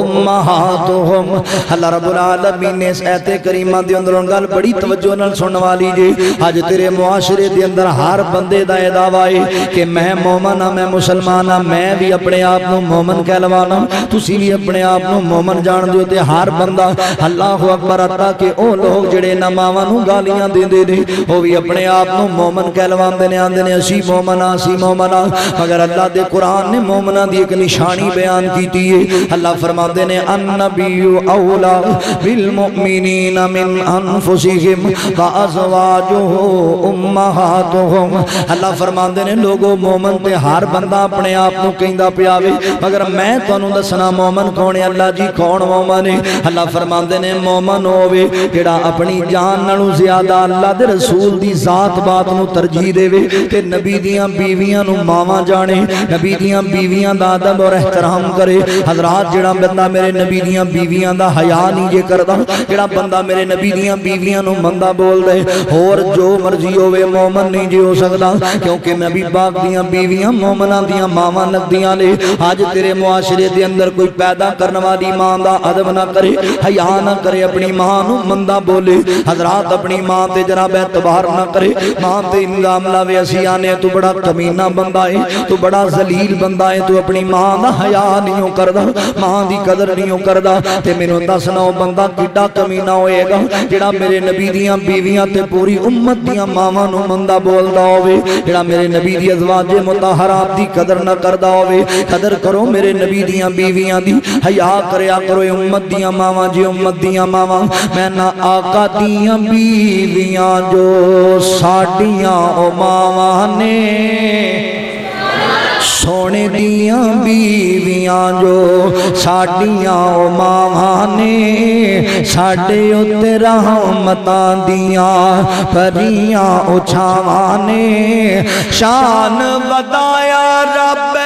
उम्महातुहुम अल्लाह रब्बुल आलमीन ने इस आयत करीमा दे अंदर गल बड़ी तवज्जो नाल सुनने वाली जी अज तेरे मुआशरे दे अंदर हर बंदे दा ये दावा है कि मैं मोमन हां मैं मुसलमान हां मैं भी अपने आप नु मोमन कहलवाना तुसी भी अपने आप नु मोमन जान दियो ते हर बंदा अल्लाह अकबर अता के ओ लोग जेड़े ना मावां नु गालियां देंदे ने ओ भी अपने आप नु मोमन कहलवांदे ने आंदे ने असी असी मोमना असी मोमना मगर अल्लाह के कुरान ने मोमना की एक निशानी बयान की है अल्लाह फरमाते ने अन्नबीयु औला बिल मुमिनीन मिन अनफुसिहिम व अज़वाजुहु उम्महातुहुम अल्लाह फरमाते ने लोगो मोमन ते हर बंदा अपने आप को कहता पिया मगर मैं ਤੁਹਾਨੂੰ दसना मोमन कौन है अल्लाह जी कौन मोमन है अल्लाह फरमाते ने मोमन होवे जेड़ा अपनी जान नालों ज्यादा अल्लाह दे रसूल दी जात बात नु तरजीह देवे ते नबी दियाँ बीवियाँ मावा जाने, नबी दियाँ बीवियाँ दा अदब और एहतराम करे। हजरात जेड़ा बंदा मेरे नबी दियाँ बीवियाँ दा हया नहीं जे करदा जेड़ा बंदा मेरे नबी दियाँ बीवियाँ मंदा बोल दे और जो मर्ज़ी होवे मोमन नहीं जी हो सकदा, क्योंकि नबी पाक दियाँ बीवियाँ मोमना दियाँ मावा लगदियाँ ने। आज तेरे मुआशरे के अंदर कोई पैदा करने वाली माँ का अदब ना करे, हया ना करे, अपनी माँ मंदा बोले। हजरात अपनी माँ ते जनाब एतबार ना करे, माँ ते इल्ज़ाम लावे, असी आने तू बड़ा कमीना बंदा है, तू बड़ा जलील बंदा है, तू अपनी माँ का हया नहीं करदा, माँ की कदर नहीं करदा। ते मैनू दसना बंदा किड्डा कमीना होएगा, जेड़ा मेरे नबी दियाँ बीवियाँ ते पूरी उम्मत दियाँ मावां नु मंदा होवे। जेड़ा मेरे नबी दी अजवाजे मुताहरात दी कदर ना करदा होवे। कदर करो मेरे नबी दियाँ बीवियाँ दी, हया करया करो उम्मत दियाँ मावां, जी उम्मत दियाँ मावां। मैं ना आका दियाँ बीवियाँ जो साडियाँ ओ मावां ने सोने दियां बीवियां जो साडियां ओ मावां ने साडे उत्ते रहमतां दियां परियां उछावां ने शान बताया रब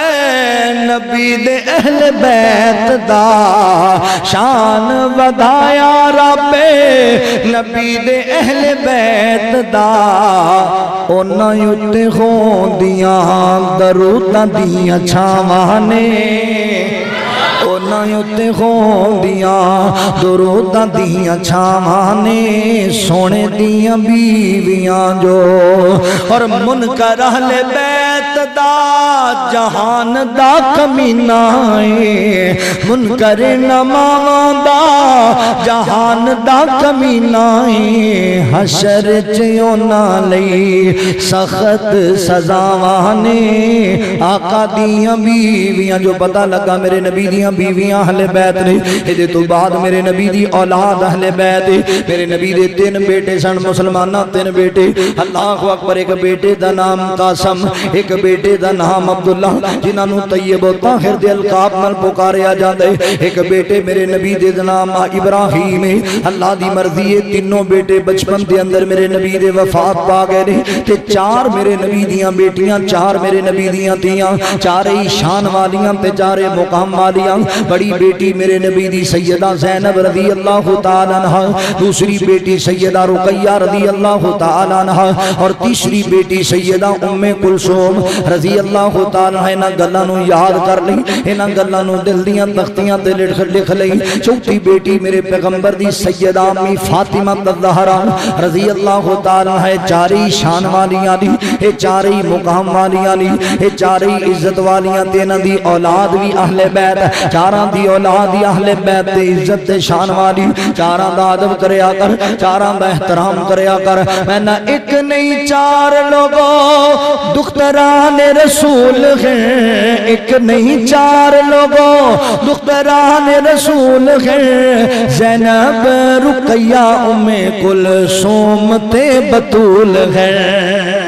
नबी दे अहल बैत दा शान वधाया रब नबी दे अहल बैत दा ਉਹਨਾਂ ਉੱਤੇ ਹੋਂਦੀਆਂ ਦਰੂਦਾਂ ਦੀਆਂ ਛਾਵਾਂ ਨੇ ਉਹਨਾਂ ਉੱਤੇ ਹੋਂਦੀਆਂ ਦਰੂਦਾਂ ਦੀਆਂ ਛਾਵਾਂ ਨੇ ਸੋਹਣੇ ਦੀਆਂ ਬੀਵੀਆਂ ਜੋ ਔਰ ਮੁਨਕਰ ਅਹਲੇ ਬੈਤ जन्नत दा जहान दा कमीना है मुनकर नमावा दा जहान दा कमीना है हशर च ओना लई, सख्त सजावां आका दिया बीवियाँ, जो पता लगा मेरे नबी दियाँ बीवियाँ हले बैत ने ये तो बाद मेरे नबी की औलाद हले बैत मेरे नबी दे तीन बेटे सन मुसलमाना, तीन बेटे। अल्लाह अकबर, एक बेटे का नाम कासम, एक बेटे का नाम अब्दुल्ला जिन्होंने तयबो ताहिर के अलकाब न पुकारिया जाता है। एक बेटे मेरे नबी दे नाम इब्राहिम है। अल्लाह की मर्ज़ी है, तीनों बेटे बचपन के अंदर मेरे नबी दे वफात पा गए ने। ते चार मेरे नबी दियाँ बेटियाँ, चार मेरे नबी दियाँ तियाँ चार ही शान वालियाँ ते चारे मुकाम वालियाँ। बड़ी बेटी मेरे नबी दी सैयदा जैनब रज़ी अल्लाह तहा दूसरी बेटी सैयदा रुकैया रज़ी अल्लाह तहा और तीसरी बेटी सैयदा उम्मे कुलसोम। रज़ी अल्लाह तआला इन्हां गल्लां नु याद कर लई, इन्हां गल्लां नु दिल दियाँ तख्तियाँ लिख लिख लई। चौथी बेटी मेरे पैगंबर दी सैयदा अम्मी फातिमा ज़हरा रज़ी अल्लाह है चारी शान वालियाँ दी चारे मुकाम वालियाँ दी चारे इज़्ज़त वालियाँ ते इन्हां औलाद भी अहले बैत चारां दी औलाद दी अहले बैत ते इज़्ज़त ते शान वाली, चारां करया कर, चारां दा एहतराम कर। मैं ना एक नहीं, चार लोगो दुख्तरान रसूल हैं। एक नहीं, चार लोगो दुख्तरान रसूल हैं। जैनब, रुकैया उमे कुल सोमते बतूल है।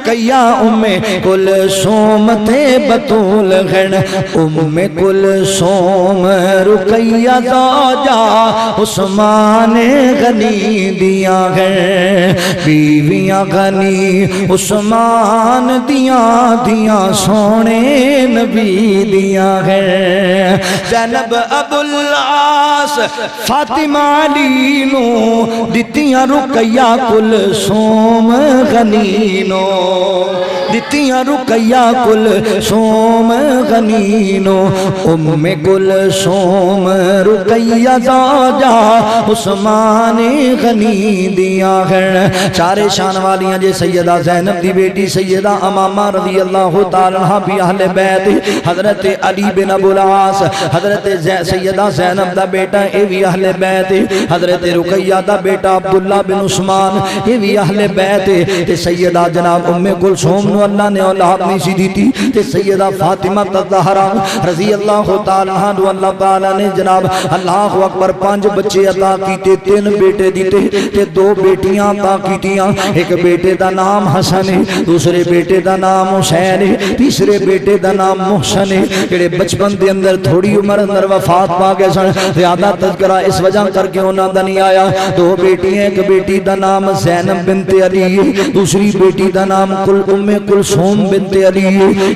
रुकैया उम्मे कुलसूम ते बतूल गण। उम्मे कुलसूम रुकैया जा उस्मान गनी दिया गण। बीवियाँ गनी, उस्मान दिया दिया, सोने नबी दिया गण। जैनब अबुल्लास फातिमा अली नु दितियाँ रुकैया कुल सोम गनी नो Oh. दितियाँ रुकैया कुल सोम गनीनो। उम्मे कुल सोम रुकैया जा उस्मान गनी दिया हैं चारे शान वालियाँ जे सैयदा जैनब दी बेटी सैयदा अमामा रज़ी अल्लाह तआला भी अहले बैत, हज़रत अली बिन अबुल आस, हज़रत सैयदा जैनब दा बेटा, ए भी अहले बैत, हज़रत रुकैया दा बेटा अब्दुल्ला बिन उस्मान, ए भी अहले बैत सैयदा जनाब उम्मे कुलसूम नु अल्लाह ने औलाद नहीं दी सैयदा फातिमा तजहरा रज़ी अल्लाह अल्लाह ने जनाब अल्लाह अकबर पाँच बच्चे तीन बेटे दिते ते दो बेटियाँ कीतियाँ। एक बेटे नाम हसन है, दूसरे बेटे दा नाम हुसैन है, तीसरे बेटे दा नाम मोहसन है। जेड़े बचपन दे अंदर थोड़ी उम्र अंदर वफात पा गए सन, ज़्यादा तस्करा इस वजह करके उन्होंने नहीं आया। दो बेटियाँ, एक बेटी दा नाम जैनब बिनते अली है, दूसरी बेटी दा नाम कुल कुलसूम बिनते अली।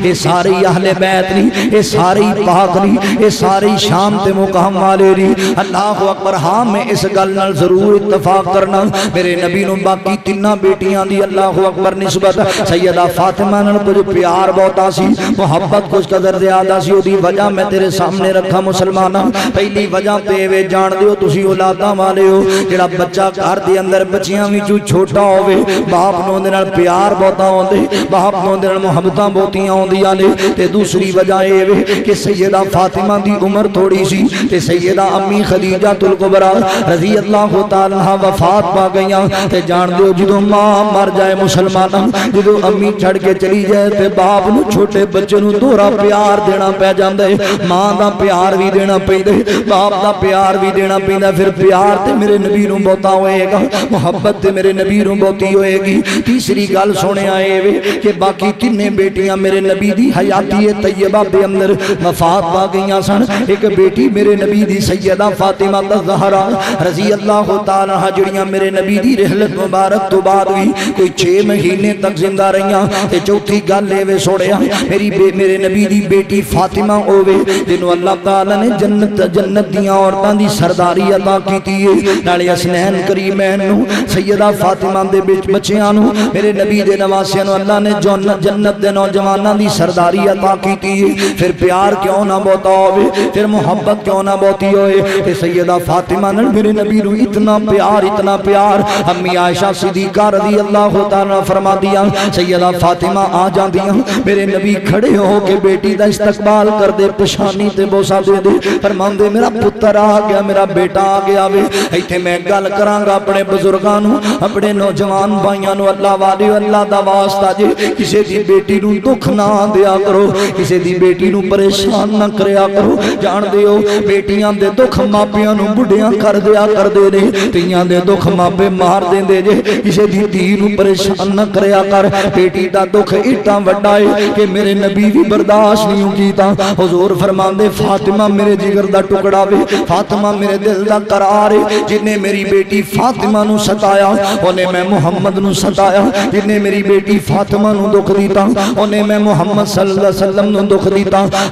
ये सारे अहले बैत नहीं ये सारे पाक नहीं ये सारे शाम ते मुकाम वाले नहीं अल्लाह अकबर हाँ मैं इस गल नाल ज़रूर इत्तफाक करना। मेरे नबी नु बाकी तिन्ना बेटियाँ दी अल्लाह अकबर निस्बत। सैयदा फातिमा नाल कुछ प्यार बहुता सी मोहब्बत कुछ कदर ज़्यादा सी। ओदी वजह मैं तेरे सामने रखा मुसलमाना। पहली वजह ते वे जान दियो तुसी औलादा वाले हो। जेड़ा बच्चा घर दे अंदर बच्चियाँ विचों छोटा होवे बाप नु ओदे नाल प्यार बहुता होंदे। ओदे नाल मोहब्बतां बहुतियाँ होंदियाँ ने ते दूसरी वजह ए वे कि सैयदा फातिमा दी उम्र थोड़ी सी ते सैयदा अम्मी खदीजा तुल कुबरा रज़ी अल्लाह तआला वफात पा गईयां ते जान दियो जदों माँ मर जाए मुसलमाना जदों अम्मी छड़ के चली जाए ते बाप नु छोटे बच्चे दोहरा प्यार देना पै है माँ दा प्यार भी देना पैंदा बाप दा प्यार भी देना पैंदा फिर प्यार ते मेरे नबी नु बहुता होएगा मोहब्बत मेरे नबी नु बहुती होएगी तीसरी गल सुने वे कि बाकी तिन्ने बेटियाँ मेरे नबी दी हयाती तैयबा दे अंदर वफात पा गईयां सन। एक बेटी मेरे नबी दी सैयदा फातिमा ज़हरा। रज़ी अल्लाह तआला जड़ियाँ मेरे नबी दी रहलत मुबारक तो बाद भी कोई 6 महीने तक ज़िंदा रहियाँ। ते चौथी गल ए वे सोड़िया मेरी बे, मेरे नबी दी बेटी फातिमा होवे जिन्हों अल्लाह ताला ने जन्नत जन्नत दियाँ औरतां दी सरदारी अता कीती है। नाले असनैन करीमैन नु सैयदा फातिमा दे बच्चियाँ नु मेरे नबी दे नवासियाँ नु अल्लाह ने जन्नत दे नौजवानां दी सरदारी अता की है। फिर प्यार क्यों ना बहुता होवे? फिर मोहब्बत क्यों ना बहुती ते सैयदा फातिमा ने मेरे नबी नु इतना प्यार इतना प्यार। अम्मी आयशा सिद्दीका रज़ी अल्लाह तआला फरमा दिया सैयदा फातिमा आ जांदियाँ। मेरे नबी खड़े हो के बेटी का इस्तकबाल कर दे पछानी ते बोसा दे दे। फरमांदे, मेरा पुत्र आ गया, मेरा बेटा आ गया वे। इथे मैं गल करांगा अपने बुजुर्गां अपने नौजवान भाइयाँ अल्लाह वाले, अल्लाह दा वास्ता जे किसी दी बेटी दुख ना दिया करो, किसी दी बेटी परेशान ना करो। जान दियो बेटियाँ दे दुख मापियाँ बुढ़ियाँ कर दिया करदे ने तियाँ दे दुख मापे मार देंदे जे किसी दी धी नु परेशान ना करया कर। बेटी दा दुख इतना वड्डा है कि मेरे नबी भी बर्दाश्त नहीं कीता हुजूर फरमांदे, फातिमा मेरे जिगर दा टुकड़ा वे, फातिमा मेरे दिल दा करार है जिन्ने मेरी बेटी फातिमा सताया ओने मैं मुहम्मद नु सताया। जिन्ने मेरी बेटी फातिमा दुख दीता, उन्हें मैं मुहम्मद सल्लम दुख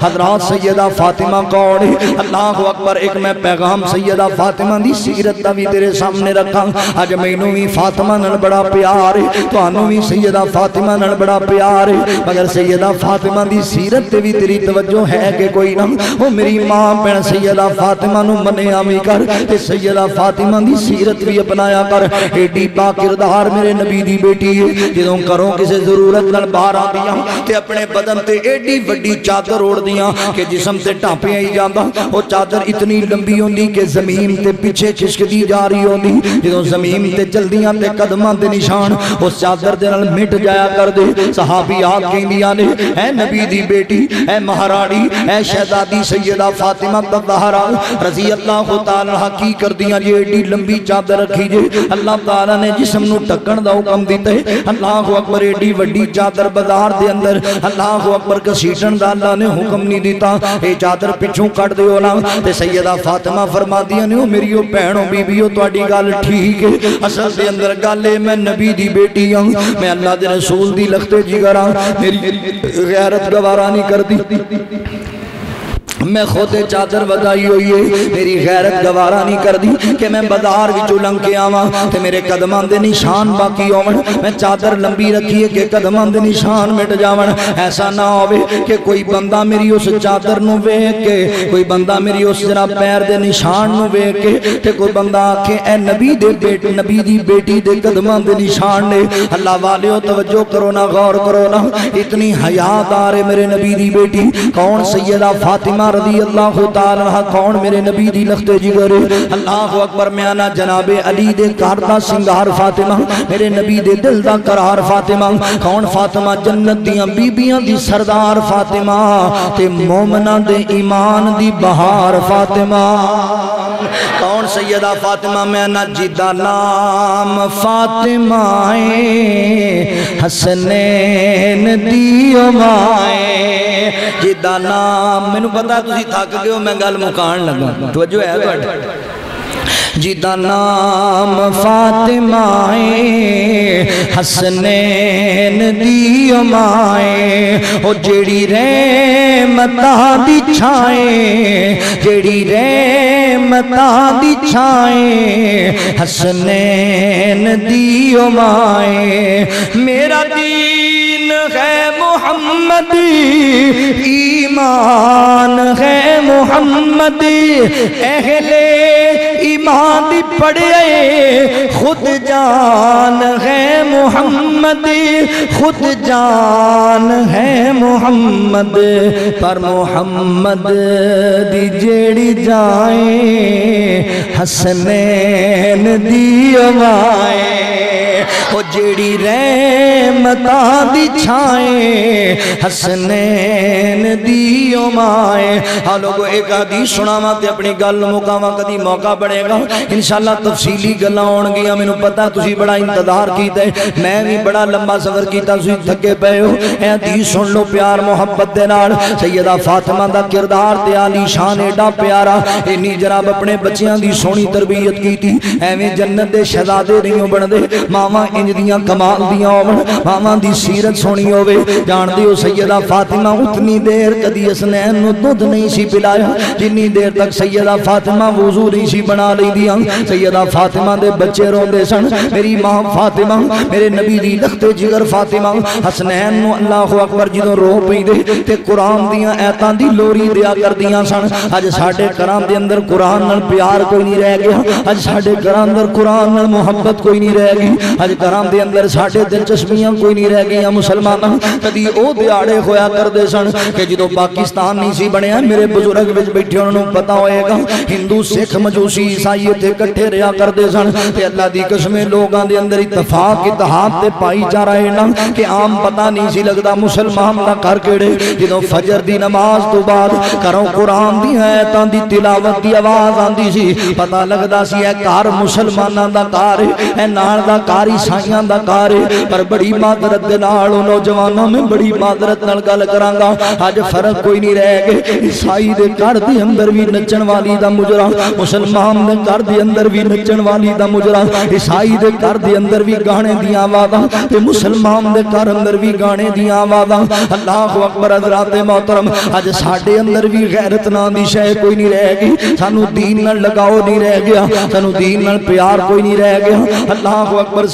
हजरात सैयदा फातिमा कौड़ अल्लाह अकबर, एक मैं पैगाम सैयदा फातिमा की सीरत का भी तेरे सामने रखा। अज मैनू भी फातिमा न बड़ा प्यार है भी सैयदा फातिमा न बड़ा प्यार है। मगर सैयदा फातिमा की सीरत भी तेरी तवज्जो है कि कोई ना? वो मेरी माँ भैन सैयदा फातिमा मनिया भी कर सैयदा फातिमा की सीरत भी अपनाया कर। एडी पा किरदार मेरे नबी की बेटी है। जो करो किसी ज़रूर सूरत न रही आदि अपने बदन से एडी वीडी चादर ओढ़ कि जिसम से ढापिया ही जाता वो चादर इतनी लंबी होंगी कि ज़मीन के पिछे खिशकती जा रही होगी जो ज़मीन से चलदिया के कदमों के निशान उस चादर के मिट जाया कर दे सहाबी आप कहदिया ने ए नबी दी बेटी ए महाराणी ए शहजादी सैयदा फातिमा तहरा रज़ी अल्लाह तला की कर दिया जी एडी लंबी चादर रखी जे अल्लाह तला ने जिसम ढकन का हुक्म दिता है अल्लाह अकबर एडी वीडी चादर बाज़ार के अंदर। अल्लाह अकबर घसीटन का अल्लाह ने हुक्म नहीं दिता। ये चादर पिछू कट दो ना। तो सैयदा फातिमा फरमादिया ने मेरी वो भैनों बीबीओ थोड़ी गल ठीक है। असल के अंदर गल है मैं नबी की बेटी हाँ मैं अल्लाह के रसूल की लखते जिगर हाँ मेरी गैरत गवारा नहीं करती मैं खुद चादर बताई हुई है। मेरी गैरत गवारा नहीं कर दी कि मैं बाज़ार विचों लंघ के आवा तो मेरे कदमों के निशान बाकी होवन मैं चादर लंबी रखी है कि कदमों के निशान मिट जावन ऐसा ना हो कि कोई बंदा मेरी उस चादर न वेख के, कोई बंदा मेरी उस जरा पैर के निशान वेख के ते कोई बंदा आखे ए नबी दे बेटे नबी दी बेटी दे कदमों के निशान ने। अल्लाह वाले तवज्जो करो ना, गौर करो ना। इतनी हयादार है मेरे नबी की बेटी। कौन सैयदा फातिमा अल्लाह तआला कौन मेरे नबी दी लखते जिगर? अल्लाह अकबर, मैं आना जनाबे अली दे घर दा फातिमा, मेरे नबी दे दा करार फातिमा, कौन फातिमा जन्नत दियाँ बीबियाँ दी फातिमा दे दी बहार फातिमा। कौन सैयदा फातिमा, मैं ना जिदा नाम फातिमा हसनैन दियो माए जिदा नाम, मैनू पता ਤੁਸੀਂ ਥੱਕ ਗਏ ਹੋ ਮੈਂ ਗੱਲ ਮੁਕਾਣ ਲੱਗਾ ਤਵੱਜੋ ਹੈ ਤੁਹਾਡੀ ਜਿਦਾ ਨਾਮ ਫਾਤਿਮਾਏ ਹਸਨੈਨ ਦੀ ਮਾਏ ਉਹ ਜਿਹੜੀ ਰਹਿਮਤਾਂ ਦੀ ਛਾਏ ਜਿਹੜੀ ਰਹਿਮਤਾਂ ਦੀ ਛਾਏ ਹਸਨੈਨ ਦੀ ਮਾਏ ਮੇਰਾ मोहम्मद ईमान है मोहम्मद अहले ईमान दी पढ़े खुद जान है मोहम्मद। खुद जान है मोहम्मद। पर मोहम्मद दी जेड़ी जाए, हसनैन दी अवाए। ओ जेड़ी रहमता दी छाए, हसनैन दी माए हाँ लोगो, एक हदीस सुनावा अपनी गल मुकावा, कदी मौका बनेगा इंशाल्लाह तफसीली आउणगियाँ मैनू पता बड़ा इंतज़ार है मैं भी बड़ा लंबा सफ़र तुसी थके पए हो सुन लो प्यार मोहब्बत सैयदा फातिमा दा किरदार ते आली शान एडा प्यारा इन्नी जनाब अपने बच्चियाँ दी सोहनी तरबियत कीती एवें जन्नत दे शहजादे नहीं बनदे मावा इंज दियाँ कमाल दियाँ मावा दी सीरत सोहनी होवे जानदे हो सैयदा फातिमा उतनी देर कदी हसनैन नु दुध नहीं पिलाया जिन्नी देर तक सैयदा फातिमा वज़ू नहीं सी सैयदा फातिमा बच्चे सन। मेरी माँ फातिमा, मेरे नबी दी जिगर फातिमा। हसनैन अकबर रो कुरान लोरी सन। अज साडे अंदर कुरान प्यार कोई नहीं रह गया अज साडे अंदर कुरान कोई नहीं रह गई। अज घरां दे अंदर दिलचस्पियाँ कोई नहीं रह गई मुसलमानां। ओ दिहाड़े होया करदे सन कि पाकिस्तान नहीं सी बनया मेरे बुज़ुर्ग बैठे उन्होंने पता होएगा, हिंदू, सिख, मजूसी, ईसाई इत्थे इकट्ठे रहा करते सन अल्लाह दी कसमें लोगों के अंदर इतफाक इतिहाद ते भाईचारा इना कि आम पता नहीं सी लगता मुसलमान का घर केड़े जो फजर की नमाज़ तो बाद घरों कुरान दी आयतां दी तिलावत की आवाज़ आती सी पता लगता सी घर मुसलमाना का घर है नाल दा घर ईसाइयाँ का घर पर बड़ी मादरत के नौजवानों में बड़ी मादरत गल करांगा अज फ़र्क कोई नहीं रह गए ईसाई दे घर दे अंदर भी नचन वाली दा मुजरा मुसलमान दे घर भी दा मुजरा। ईसाई अकबर लगाओ नहीं रह गया दीन प्यार कोई नहीं रह गया अल्लाह अकबर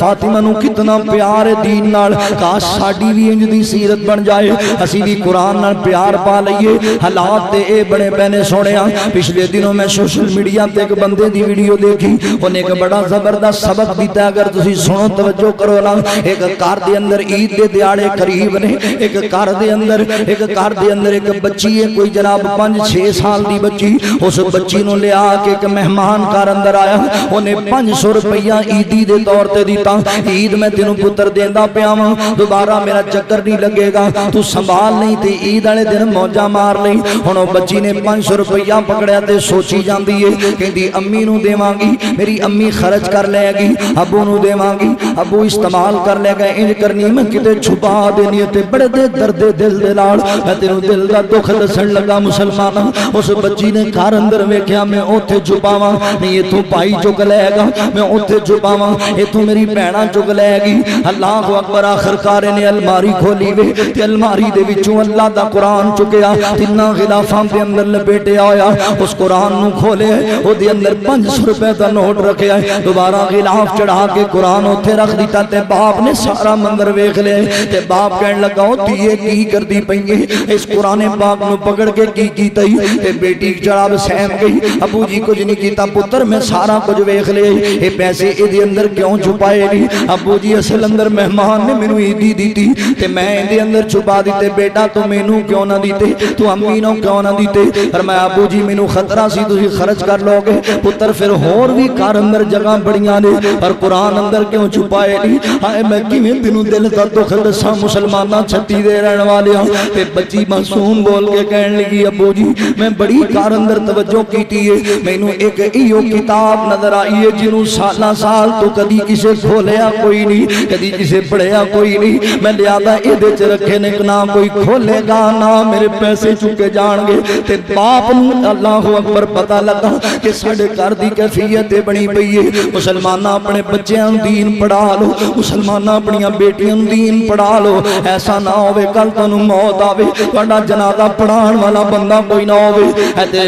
फातिमा कितना प्यार है दीन काश साडी भी इंज दी सीरत बन जाए, असी भी कुरान प्यार पा लईए। हालात बड़े पैने सोने पिछले दिनों मैं सोशल मीडिया ते एक बंदे दी वीडियो देखी, उन्हें एक बड़ा ज़बरदस्त सबक दिता, अगर तुसी सुनो, तवज्जो करो ना एक घर दे अंदर, ईद दे दिहाड़े करीब ने, एक घर दे अंदर, एक घर दे अंदर एक बच्ची है, कोई जनाब पाँच, छे साल दी बच्ची। उस बच्ची नु लिया के एक मेहमान घर अंदर आया, उन्हें पाँच सौ रुपया ईदी के तौर पर दिता। ईद मैं तेन पुत्र देंदा पिया दोबारा मेरा चक्कर नहीं लगेगा, तू संभाल नहीं ते, ईद वाले दिन मौजा मार ली हूँ बच्ची ने पाँच सौ रुपया पकड़िया तो सोची जाती है कहती मेरी अम्मी देवगी, मेरी अम्मी खर्च कर लेगी, अबू न देवगी, अबू इस्तेमाल कर लेगा, इंज करनी मैं कितने छुपा देनी ते बड़े दे दर्द दिल दे नाल। मैं तेन दिल का दुख दसन लगा मुसलमान, उस बच्ची ने घर अंदर वेख्या, मैं उथे छुपाव, नहीं इतों भाई चुक लेगा, मैं उथे छुपाव इतों मेरी भैन चुक लेगी। अल्लाह अकबर आखिरकार ने अलमारी खोली वे अलमारी के विचों अल्लाह का कुरान चुकया तिना गिलाफा के अंदर लपेटिया होया उस कुरान खोले वो अंदर पाँच सौ रुपए का नोट रखे है। दोबारा गिलाफ चढ़ा के कुरान उत्थे रख दिता ते बाप ने सारा मंदिर वेख लिया ते बाप कह लगा धीए, की कर दी पई है? इस कुरान बाप न पकड़ के की किया ते बेटी जनाब सहम गई, अबू जी, कुछ नहीं किया पुत्र, मैं सारा कुछ वेख लिया ये पैसे ये अंदर क्यों छुपाए नहीं अबू जी, असल अंदर मेहमान ने मैनू ईदी दी थी ते मैं इनके अंदर छुपा दीते बेटा, तू मैनू क्यों ना दीते? तू अम्मी ना क्यों ना दीते? पर मैं, अबू जी, मैनू खतरा सी तुम खर्च कर लोगे? पुत्र फिर होर भी घर अंदर जगह बड़िया ने, पर कुरान अंदर क्यों छुपाए नहीं हाए मैं किमें तेन दिल का दुख दसा मुसलमाना छत्ती दे रहने वाले हाँ? ते बच्ची मासूम बोल के कह लगी अबू जी, मैं बड़ी घर अंदर तवज्जो की मैं एक इो किताब नज़र आई है जिन्हों साल साल तो कभी किसी खोलिया कोई नहीं कभी किसी पढ़िया कोई नहीं मैं लिया ए रखे ने ना कोई खोलेगा, ना मेरे पैसे चुके जाएँगे ते बाप अल्लाह अकबर पता लगा कि कैफियत बनी पई है मुसलमान अपने बच्चों दीन पढ़ा लो, मुसलमान अपन बेटिया दीन पढ़ा लो। ऐसा ना हो कल तुम मौत आवे थोड़ा जनाजा पढ़ाने वाला बंदा कोई ना हो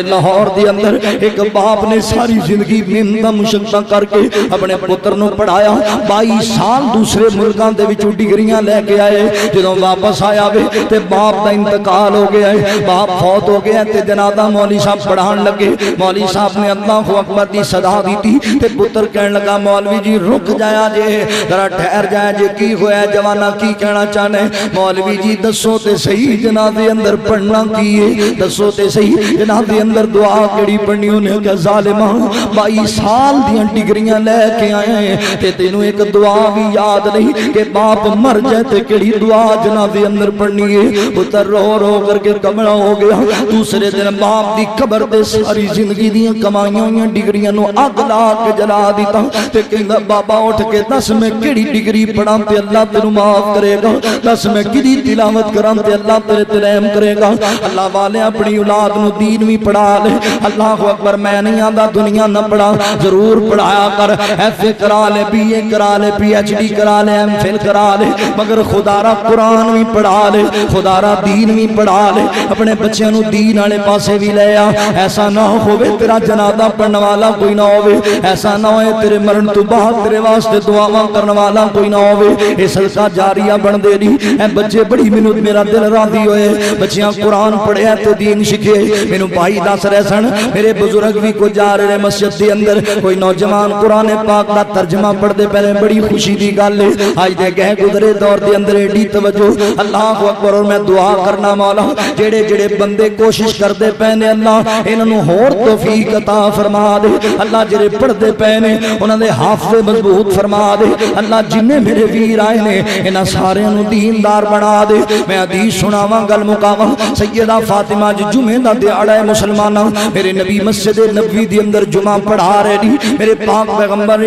लाहौर के अंदर एक बाप ने सारी ज़िंदगी मेहनत मुशक्कत करके अपने पुत्र पढ़ाया। बई साल दूसरे मुल्कों के डिग्रिया लैके आए। जो वापस आया वे तो बाप का इंतकाल हो गया है बाप फौत हो गया तो जनादा मौली साहब पढ़ाने लगे मौली साहब ने अल्लाह अकबर की सदा दी थी। ते पुत्र कह लगा, मौलवी जी, रुक जाया जे, जरा ठहर जाए जे, की होया जवाना की कहना चाहे मौलवी जी, दसो तो सही, जनाजे अंदर पढ़ना की है? दसो तो सही, जनाजे अंदर दुआ कड़ी पढ़नी, उन्हें क्या जालिमा, बाई साल दियाँ डिग्रियाँ लैके आए ते तेन एक दुआ भी याद नहीं के बाप मर जाए तो कि दुआ जनाजे अंदर पढ़नी है? पुत्र रो रो करके कमला हो गया। दूसरे दिन बाप की कबर से सारी ज़िंदगी दया कमाई ਗਿਆ ਦੂਸਰੇ ਦਿਨ ਬਾਪ ਦੀ ਕਬਰ ਤੇ ਸਾਰੀ ਜ਼ਿੰਦਗੀ ਦੀਆਂ ਕਮਾਈਆਂ ਹੋਈਆਂ ਡਿਗਰੀਆਂ ਨੂੰ ਅੱਗ ਲਾ ਕੇ ਜਲਾ ਦਿੱਤਾ ਤੇ ਕਹਿੰਦਾ ਬਾਬਾ ਉੱਠ ਕੇ ਦੱਸ ਮੈਂ ਕਿਹੜੀ ਡਿਗਰੀ ਪੜਾਂ ਤੇ ਅੱਲਾਹ ਤੈਨੂੰ ਮਾਫ ਕਰੇਗਾ ਦੱਸ ਮੈਂ ਕਿਹਦੀ ਤਿਲਾਵਤ ਕਰਾਂ ਤੇ ਅੱਲਾਹ ਤੇਰੇ ਤੇ ਰਹਿਮ ਕਰੇਗਾ ਅੱਲਾਹ ਵਾਲੇ ਆਪਣੀ ਔਲਾਦ ਨੂੰ ਦੀਨ ਵੀ ਪੜਾ ਲੈ ਅੱਲਾਹੁ ਅਕਬਰ ਮੈਂ ਨਹੀਂ ਆਂਦਾ ਦੁਨੀਆ ਨਾ ਪੜਾ ਜ਼ਰੂਰ ਪੜਾਇਆ ਕਰ ਐਫਏ ਕਰਾ ਲੈ ਬੀਏ ਕਰਾ ਲੈ ਪੀਐਚਡੀ ਕਰਾ ਲੈ ਐਮਫਿਲ ਕਰਾ ਲੈ ਮਗਰ ਖੁਦਾਰਾ ਕੁਰਾਨ ਵੀ ਪੜਾ ਲੈ ਖੁਦਾਰਾ ਦੀਨ ਵੀ ਪੜਾ ਲੈ ਆਪਣੇ ਬੱਚਿਆਂ ਨੂੰ ਦੀਨ ਵਾਲੇ ਪਾਸੇ ਵੀ ਲੈ ਆ ਐਸਾ ਨਾ ਹੋਵੇ ਤੇਰਾ ਜਨਾਜ਼ਾ ज़्यादा पढ़ने वाला कोई ना हो ऐसा ना हो तेरे मरण तो बाद तेरे वास्ते दुआव करने वाला कोई ना हो सदका जारिया बन दे रही ए बच्चे बड़ी मेनू मेरा दिल राधी हो बच्चिया कुरान पढ़िया तो दीन सीखे मैनू भाई दस रहे सन मेरे बुज़ुर्ग भी कोई जा रहे मस्जिद के अंदर कोई नौजवान कुरान पाक का तर्जमा पढ़ते पहले बड़ी खुशी की गल है अज के गह गुजरे दौर के अंदर एडी तवजो अल्लाह करो मैं दुआ करना माला जेड़े जेड़े बंदे कोशिश करते पे ने अल्लाह इन्हों होर तोफीक अता फरमा दे। अल्लाह जेरे पढ़ते पे ने उन्होंने हाफे मज़बूत फरमा दे। अल्लाह जिन्हें मेरे वीर आए ने इन्होंने सारे दीनदार बना दे। मैं अदीस सुनावा गल मुकाव। सैयदा फातिमा जी जुमे का दिहाड़ा है मुसलमान। मेरे नबी मस्जिद नबी के अंदर जुमा पढ़ा रहे नी। मेरे पाक पैगंबर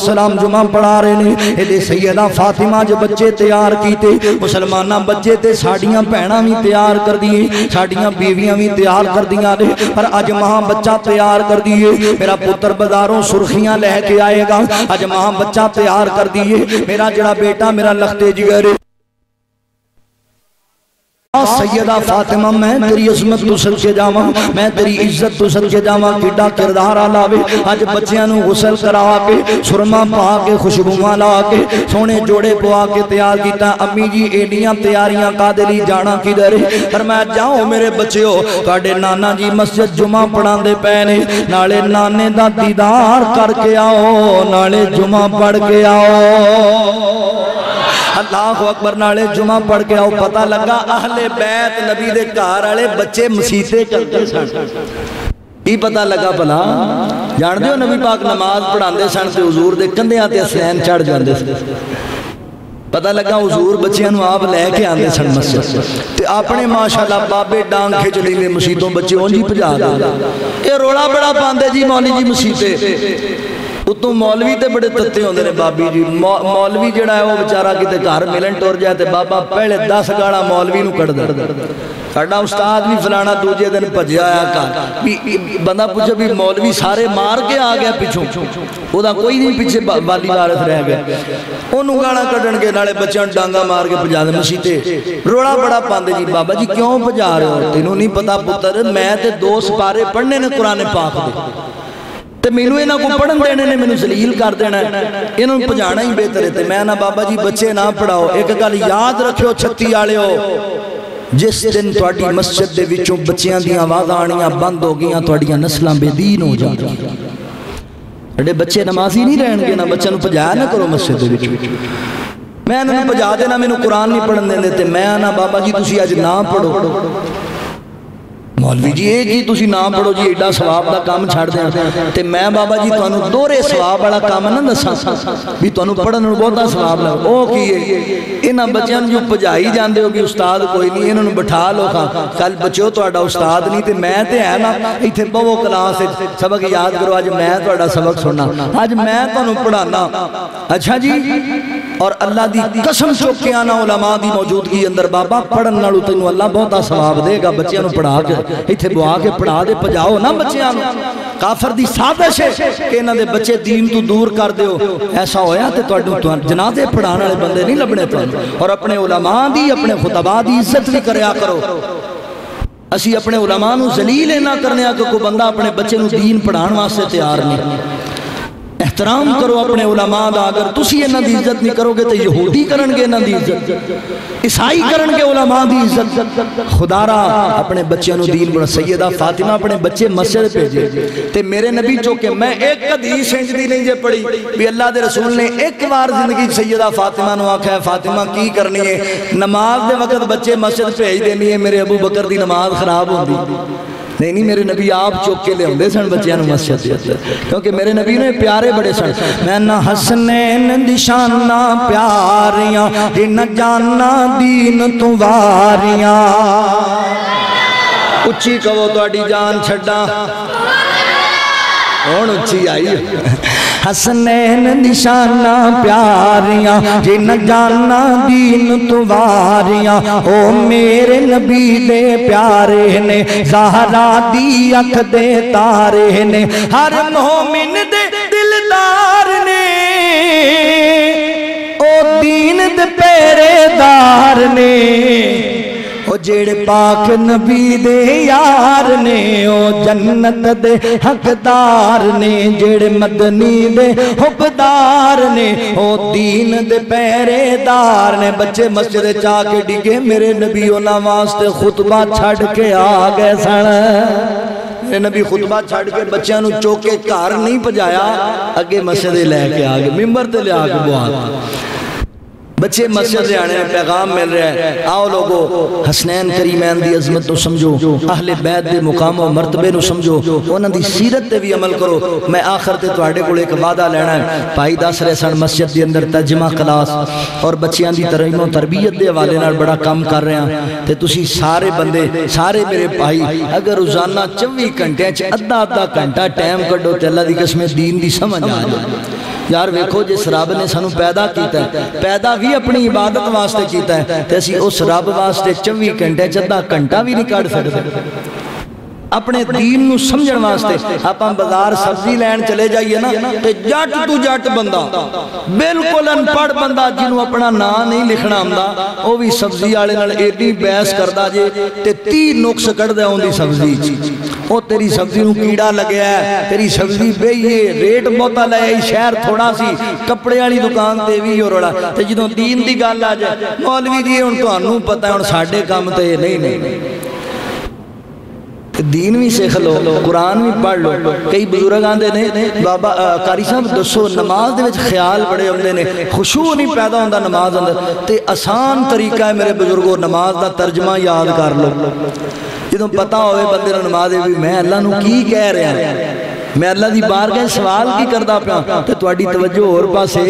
सलाम जुमा पढ़ा रहे ने। ये सैयदा फातिमा जो बच्चे तैयार किए मुसलमान बच्चे तो साड़िया भैन भी तैयार कर दी साड़िया बीवियाँ भी तैयार कर दिया पर अज महा बच्चा तैयार कर दिए। मेरा पुत्र बाजारों सुर्खियाँ लह के आएगा। अज माँ बच्चा तैयार कर दिए। मेरा जरा बेटा मेरा लखते जिगर। सैयदा फातिमा, मैं तेरी अजमत तो सदके जावा, मैं तेरी इज़्ज़त तो सदके जावा किडा किरदार आलावे आज बच्चियाँ नु गुस्ल करा के, सुरमा पा के, खुशबुआ ला के, सोने जोड़े पवा के तैयार कीता, अम्मी जी, एडियाँ तैयारियाँ कादे लिए जाना किधर? पर मैं जाओ मेरे बच्चो ताे नाना जी मस्जिद जुमा पढ़ांदे पे ने, नाले नाने दा दीदार करके आओ, नाले जुमा पढ़ के आओ। अल्लाह अकबर नाले जुमा पढ़ के आओ, पता लगा अहले बैत नबी दे घर वाले बच्चे मसीते करते सन। की पता लगा भला जानते हो नबी पाक नमाज़ पढ़ाते सन तो हजूर के कंधिया से असैन चढ़ जाते सन। पता लगा हजूर बच्चों आप लैके आते सन मस्जिद। अपने माशाला बाबे डांग खिच लेंगे मसीतों बच्चे, उंज भजा ये रोला बड़ा पाते जी मौली जी मसीते। ਉਤੋਂ ਮੌਲਵੀ ਤੇ ਬੜੇ ਤੱਤੇ ਹੁੰਦੇ ਨੇ ਬਾਬੀ ਜੀ ਮੌਲਵੀ ਜਿਹੜਾ ਹੈ ਉਹ ਵਿਚਾਰਾ ਕਿਤੇ ਘਰ ਮਿਲਣ ਟੁਰ ਜਾਏ ਤੇ ਬਾਬਾ ਪਹਿਲੇ 10 ਗਾਲਾਂ ਮੌਲਵੀ ਨੂੰ ਕੱਢਦਾ ਸਾਡਾ ਉਸਤਾਦ ਵੀ ਫਲਾਣਾ ਦੂਜੇ ਦਿਨ ਭੱਜਿਆ ਆਇਆ ਘਰ ਵੀ ਬੰਦਾ ਪੁੱਛੇ ਵੀ ਮੌਲਵੀ ਸਾਰੇ ਮਾਰ ਕੇ ਆ ਗਿਆ ਪਿੱਛੋਂ ਉਹਦਾ ਕੋਈ ਨਹੀਂ ਪਿੱਛੇ ਬਾਲੀ ਵਾਰਸ ਰਹਿ ਗਿਆ ਉਹਨੂੰ ਗਾਲਾਂ ਕੱਢਣਗੇ ਨਾਲੇ ਬੱਚਿਆਂ ਨੂੰ ਡਾਂਗਾ ਮਾਰ ਕੇ ਭਜਾ ਦੇ ਮਸੀਤੇ ਰੋਲਾ ਬੜਾ ਪਾਉਂਦੇ ਜੀ ਬਾਬਾ ਜੀ ਕਿਉਂ ਭਜਾ ਰਹੇ ਹੋ ਤੈਨੂੰ ਨਹੀਂ ਪਤਾ ਪੁੱਤਰ ਮੈਂ ਤੇ ਦੋ ਸਪਾਰੇ ਪੜ੍ਹਨੇ ਨੇ ਕੁਰਾਨ ਪਾਕ ਦੇ ਤੇ ਮੈਨੂੰ ਇਹਨਾਂ ਕੋ ਪੜਨ ਦੇਣੇ ਨੇ ਮੈਨੂੰ ਜ਼ਲੀਲ ਕਰ ਦੇਣਾ ਇਹਨਾਂ ਨੂੰ ਭਜਾਣਾ ਹੀ ਬਿਹਤਰ ਹੈ ਤੇ ਮੈਂ ਨਾ ਬਾਬਾ ਜੀ ਬੱਚੇ ਨਾ ਪੜਾਓ ਇੱਕ ਗੱਲ ਯਾਦ ਰੱਖਿਓ ਛੱਤੀ ਵਾਲਿਓ ਜਿਸ ਦਿਨ ਤੁਹਾਡੀ ਮਸਜਿਦ ਦੇ ਵਿੱਚੋਂ ਬੱਚਿਆਂ ਦੀਆਂ ਆਵਾਜ਼ਾਂ ਆਣੀਆਂ ਬੰਦ ਹੋ ਗਈਆਂ ਤੁਹਾਡੀਆਂ ਨਸਲਾਂ ਬੇਦੀਨ ਹੋ ਜਾਣਗੀਆਂ ਸਾਡੇ ਬੱਚੇ ਨਮਾਜ਼ੀ ਨਹੀਂ ਰਹਿਣਗੇ ਨਾ ਬੱਚਿਆਂ ਨੂੰ ਭਜਾਇਆ ਨਾ ਕਰੋ ਮਸਜਿਦ ਦੇ ਵਿੱਚ ਮੈਂ ਇਹਨਾਂ ਨੂੰ ਭਜਾ ਦੇਣਾ ਮੈਨੂੰ ਕੁਰਾਨ ਨਹੀਂ ਪੜਨ ਦਿੰਦੇ ਤੇ ਮੈਂ ਨਾ ਮੌਲਵੀ ਜੀ ਇਹ ਕੀ ਤੁਸੀਂ ਨਾਮ ਪੜੋ ਜੀ ਐਡਾ ਸਵਾਬ ਦਾ ਕੰਮ ਛੱਡ ਦਿਆਂ ਤੇ ਮੈਂ ਬਾਬਾ ਜੀ ਤੁਹਾਨੂੰ ਦੋਹਰੇ ਸਵਾਬ ਵਾਲਾ ਕੰਮ ਨਾ ਦੱਸਾਂ ਵੀ ਤੁਹਾਨੂੰ ਪੜਨ ਨੂੰ ਬਹੁਤਾ ਸਵਾਬ ਲੱਗ ਉਹ ਕੀ ਹੈ ਇਹਨਾਂ ਬੱਚਿਆਂ ਨੂੰ ਜੋ ਭਜਾਈ ਜਾਂਦੇ ਹੋ ਵੀ ਉਸਤਾਦ ਕੋਈ ਨਹੀਂ ਇਹਨਾਂ ਨੂੰ ਬਿਠਾ ਲੋ ਕੱਲ ਬੱਚਿਓ ਤੁਹਾਡਾ ਉਸਤਾਦ ਨਹੀਂ ਤੇ ਮੈਂ ਤੇ ਹੈ ਨਾ ਇੱਥੇ ਬਵੋ ਕਲਾਸ ਵਿੱਚ ਸਬਕ ਯਾਦ ਕਰੋ ਅੱਜ ਮੈਂ ਤੁਹਾਡਾ ਸਬਕ ਸੁਣਨਾ ਅੱਜ ਮੈਂ ਤੁਹਾਨੂੰ ਪੜਾਣਾ ਅੱਛਾ ਜੀ ਔਰ ਅੱਲਾ ਦੀ ਕਸਮ ਚੁੱਕ ਕੇ ਆਣਾ ਉਲਮਾ ਦੀ ਮੌਜੂਦਗੀ ਅੰਦਰ ਬਾਬਾ ਪੜਨ ਨਾਲੋਂ ਤੈਨੂੰ ਅੱਲਾ ਬਹੁਤਾ ਸਵਾਬ ਦੇਗਾ ਬੱਚਿਆਂ ਨੂੰ ਪੜਾ इतने बुआ के पढ़ा दे, पजाओ ना बच्चा काफर की साजिश है कि इन्हों के बच्चे दीन तू दूर कर दौ ऐसा होया तो जनाजे पढ़ाने वाले बंदे नहीं लभने तुम और अपने उलमां की अपने खुतबा की इज़्ज़त भी कराया करो। असी अपने उलमा जलील इना करने कि कोई बंदा अपने बच्चे दीन पढ़ाने वास्ते तैयार नहीं। एहतराम करो अपने उलमा का अगर तुम इन्हों की इज़्ज़त नहीं करोगे तो यहूदी करेंगे इन्हों की इज़्ज़त। ईसाई करेंगे उलमा की इज़्ज़त। खुदारा अपने बच्चों को दीन बना सैयदा फातिमा अपने बच्चे मस्जिद भेजे। तो मेरे नबी चौके मैं एक हदीस इंज दी नहीं जे पढ़ी, भी अल्लाह के रसूल ने एक बार ज़िंदगी सैयदा फातिमा आख्या फातिमा, की करनी है? नमाज़ के वक्त बच्चे मस्जिद भेज देनी है, मेरे अबू बकर की नमाज़ खराब होती नहीं नहीं, मेरे नबी आप चुक के लिया सन बच्चों मस्जिद क्योंकि मेरे नबी ने प्यारे बड़े सन। मैं न हसने निशाना प्यारिया न जाना दीन तू वारिया उची कहो थोड़ी जान छा हूँ उची आई। हसनैन निशाना प्यारियाँ, जिन जाना दीन तुवारियाँ, ओ मेरे नबी दे प्यारे ने, जहरा दी अख दे तारे ने, हर मोमिन दे दिलदार ने, ओ दीन दे पेरेदार ने। जेड़े पाक नबी दे यार ने, ओ जन्नत दे हकदार ने, जेड़े मदनी दे हुबदार ने, ओ दीन दे पहरेदार ने, बच्चे मस्जिद चा के डिगे मेरे नबी उन्होंने वास्ते खुतबा छड़ के आ गए सन। नबी खुतबा छड़ के बच्चों चौके घर नहीं भजाया अगे मस्जिद लैके आ गए मिम्बर ते लिया के बुआ बच्चे मस्जिद से आने पैगाम मिल रहा है। आओ लोगो हसनैन करीमैन की अजमत तो समझो। अहले बैद के मुकाम और मरतबे समझो। उन्होंने सीरत से भी अमल करो। मैं आखिर ते तुहाडे कोल एक वादा लेना है। भाई दस रहे सन मस्जिद के अंदर तर्जमा कलास और बच्चों की तरमीमो तरबीयत के हवाले बड़ा काम कर रहे हैं। तो तुम सारे बंदे सारे मेरे भाई अगर रोज़ाना चौबी घंटे अद्धा अद्धा घंटा टाइम कड्डो तो अल्लाह की कसमें दीन की समझ आ जाए। यार वेखो जिस रब ने सू पैदा किया पैदा भी अपनी इबादत वास्ते किया तो असं उस रब वास्ते चौबी घंटे अद्धा घंटा भी नहीं कट सकते अपने दीन समझ वास्ते आप बाज़ार सब्ज़ी लैन चले जाइए ना तो जट तू जट बंदा, बिल्कुल अनपढ़ बंदा जिन्हों अपना ना नहीं लिखना आता वह भी सब्ज़ी वाले एडी बहस करता जे तो ती नुक्स कढ़दा उनकी सब्ज़ी वो तेरी सब्ज़ी में कीड़ा लग्या तेरी सब्ज़ी बही है रेट बहुता लै शहर थोड़ा सी कपड़े वाली दुकान से भी हो रोड़ा तो जो दीन की गल आ जाए मौलवी जी हूँ तो पता हूँ साढ़े काम तो नहीं नहीं दीन भी सीख लो, कुरान भी पढ़ लो। कई बुज़ुर्ग आते ने, बाबा कारी साहब दसो नमाज़ ख्याल बड़े आते हैं खुशबू नहीं पैदा होता नमाज़ अंदर। तो आसान तरीका है मेरे बुजुर्गो, नमाज़ का तर्जमा याद कर लो। जो पता हो नमाज़ भी मैं अल्लाह की कह रहा? मैं अल्लाह की बारगाह सवाल की करता पाया तो थोड़ी तवज्जो होर पासे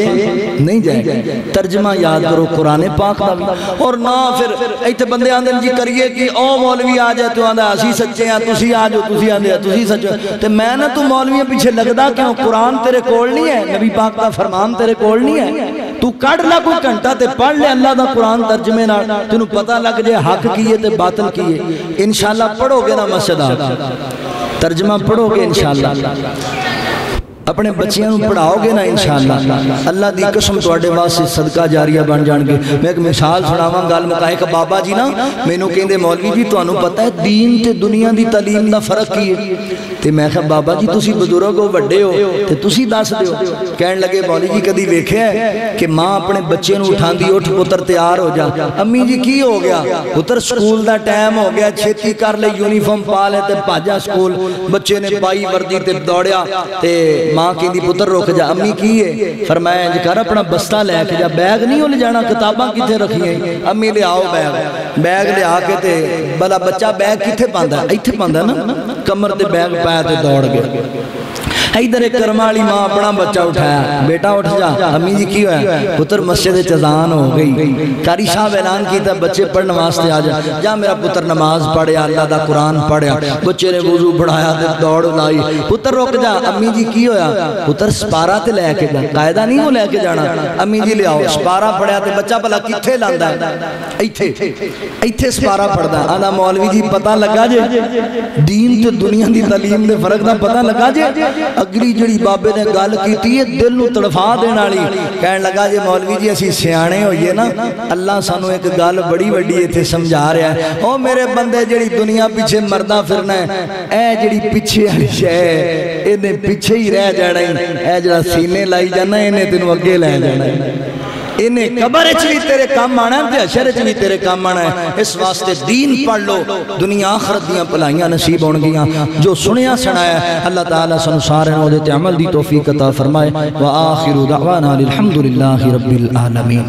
नहीं जाए तर्जमा याद करो कुरान पाक का भी और ना फिर इतने बंदे आते जी करिए कि ओ मौलवी आ जाए तू आंदा असी सच्चे हाँ तुम आ जाओ तुम आते सचो तो ते मैं ना तू मौलवियों पीछे लगता क्यों? कुरान तेरे को नहीं है नबी पाक का फरमान तेरे को नहीं है। तू कढ़ ला कोई घंटा तो पढ़ लिया अल्लाह का कुरान तर्जमे तेन पता लग जाए हक की है बातल की है। इनशाला पढ़ोगे ना मसद तर्जमा पढ़ोगे इंशाल्लाह अपने बच्चों पढ़ाओगे ना इंशाला अल्लाह की कसम थोड़े वास्ते सदका जारिया बन जाएँगे मैं एक मिसाल सुनावा गल मुका एक बाबा जी ना। मैनू कहते मौलवी जी तुम्हें पता है, दीन ते दुनिया की तलीम का फ़र्क की है? तो मैं क्या बाबा जी तुम बजुर्ग हो व्डे हो तो तुम दस दो कह लगे मौली जी कभी वेख्या कि माँ अपने बच्चे उठा उठ पुत्र तैयार हो जा। अम्मी जी, की हो गया? पुत्र स्कूल का टाइम हो गया, छेती कर ले, यूनीफॉर्म पा ले भाजा स्कूल। बच्चे ने पाई वर्दी दौड़िया माँ कहती पुत्र रुक जा, अम्मी की है? फरमाया, इंज कर अपना बस्ता लैके जा, बैग नहीं ले जाना, किताबा कि रखिए अम्मी, ले आओ बैग। बैग लिया के ते, भला बच्चा बैग कि पाता इतने पाता ना, कमर ते बैग ते दौड़ गया। इधर एक कर्मा वाली माँ अपना बच्चा उठाया। बेटा उठ जा, अम्मी जी की पुत्र मस्जिद चजान हो गई। कारी साहब ऐलान किया बच्चे पढ़ने वास्ते आ जा। जा मेरा पुत्र नमाज़ पढ़िया अल्लाह का कुरान पढ़िया बच्चे ने वज़ू पढ़ाया दौड़ लाई। पुत्र रुक जा, अम्मी जी की होया? पुत्र सपारा ते लैके जा। कायदा नहीं वो लैके जाना। अम्मी जी लियाओ सपारा पढ़िया तो बच्चा भला कितने लादा इथे इथे सपारा पढ़ता आंदा मौलवी जी, पता लगा जे? दीन तो दुनिया की तलीम के फ़र्क का पता लगा जे? अगली जी बाबे ने गल की दिल तड़फा देने वाली। कह लगा जो मौलवी जी, असं सियाने होइए ना। अल्लाह सानू एक गल बड़ी वीडी इतने समझा रहा है। ओ मेरे बंदे जी दुनिया पिछे मरदा फिरना है जी पिछे वाली शह इन्हें पिछे ही रह जाना है। जरा सीने लाई जाना, इन्हें तेन अगे लै जाना इन्हें कबर च भी तेरे काम आना है अशर च भी तेरे काम आना है। इस वास्ते दीन पढ़ लो। दुनिया आखरत दियाँ भलाइयाँ नसीब हो जो सुनिया सुनाया अल्लाह ताला सन सारे अमल दी तौफीक अता फरमाए। व आखिरु रब्बिल आलमीन।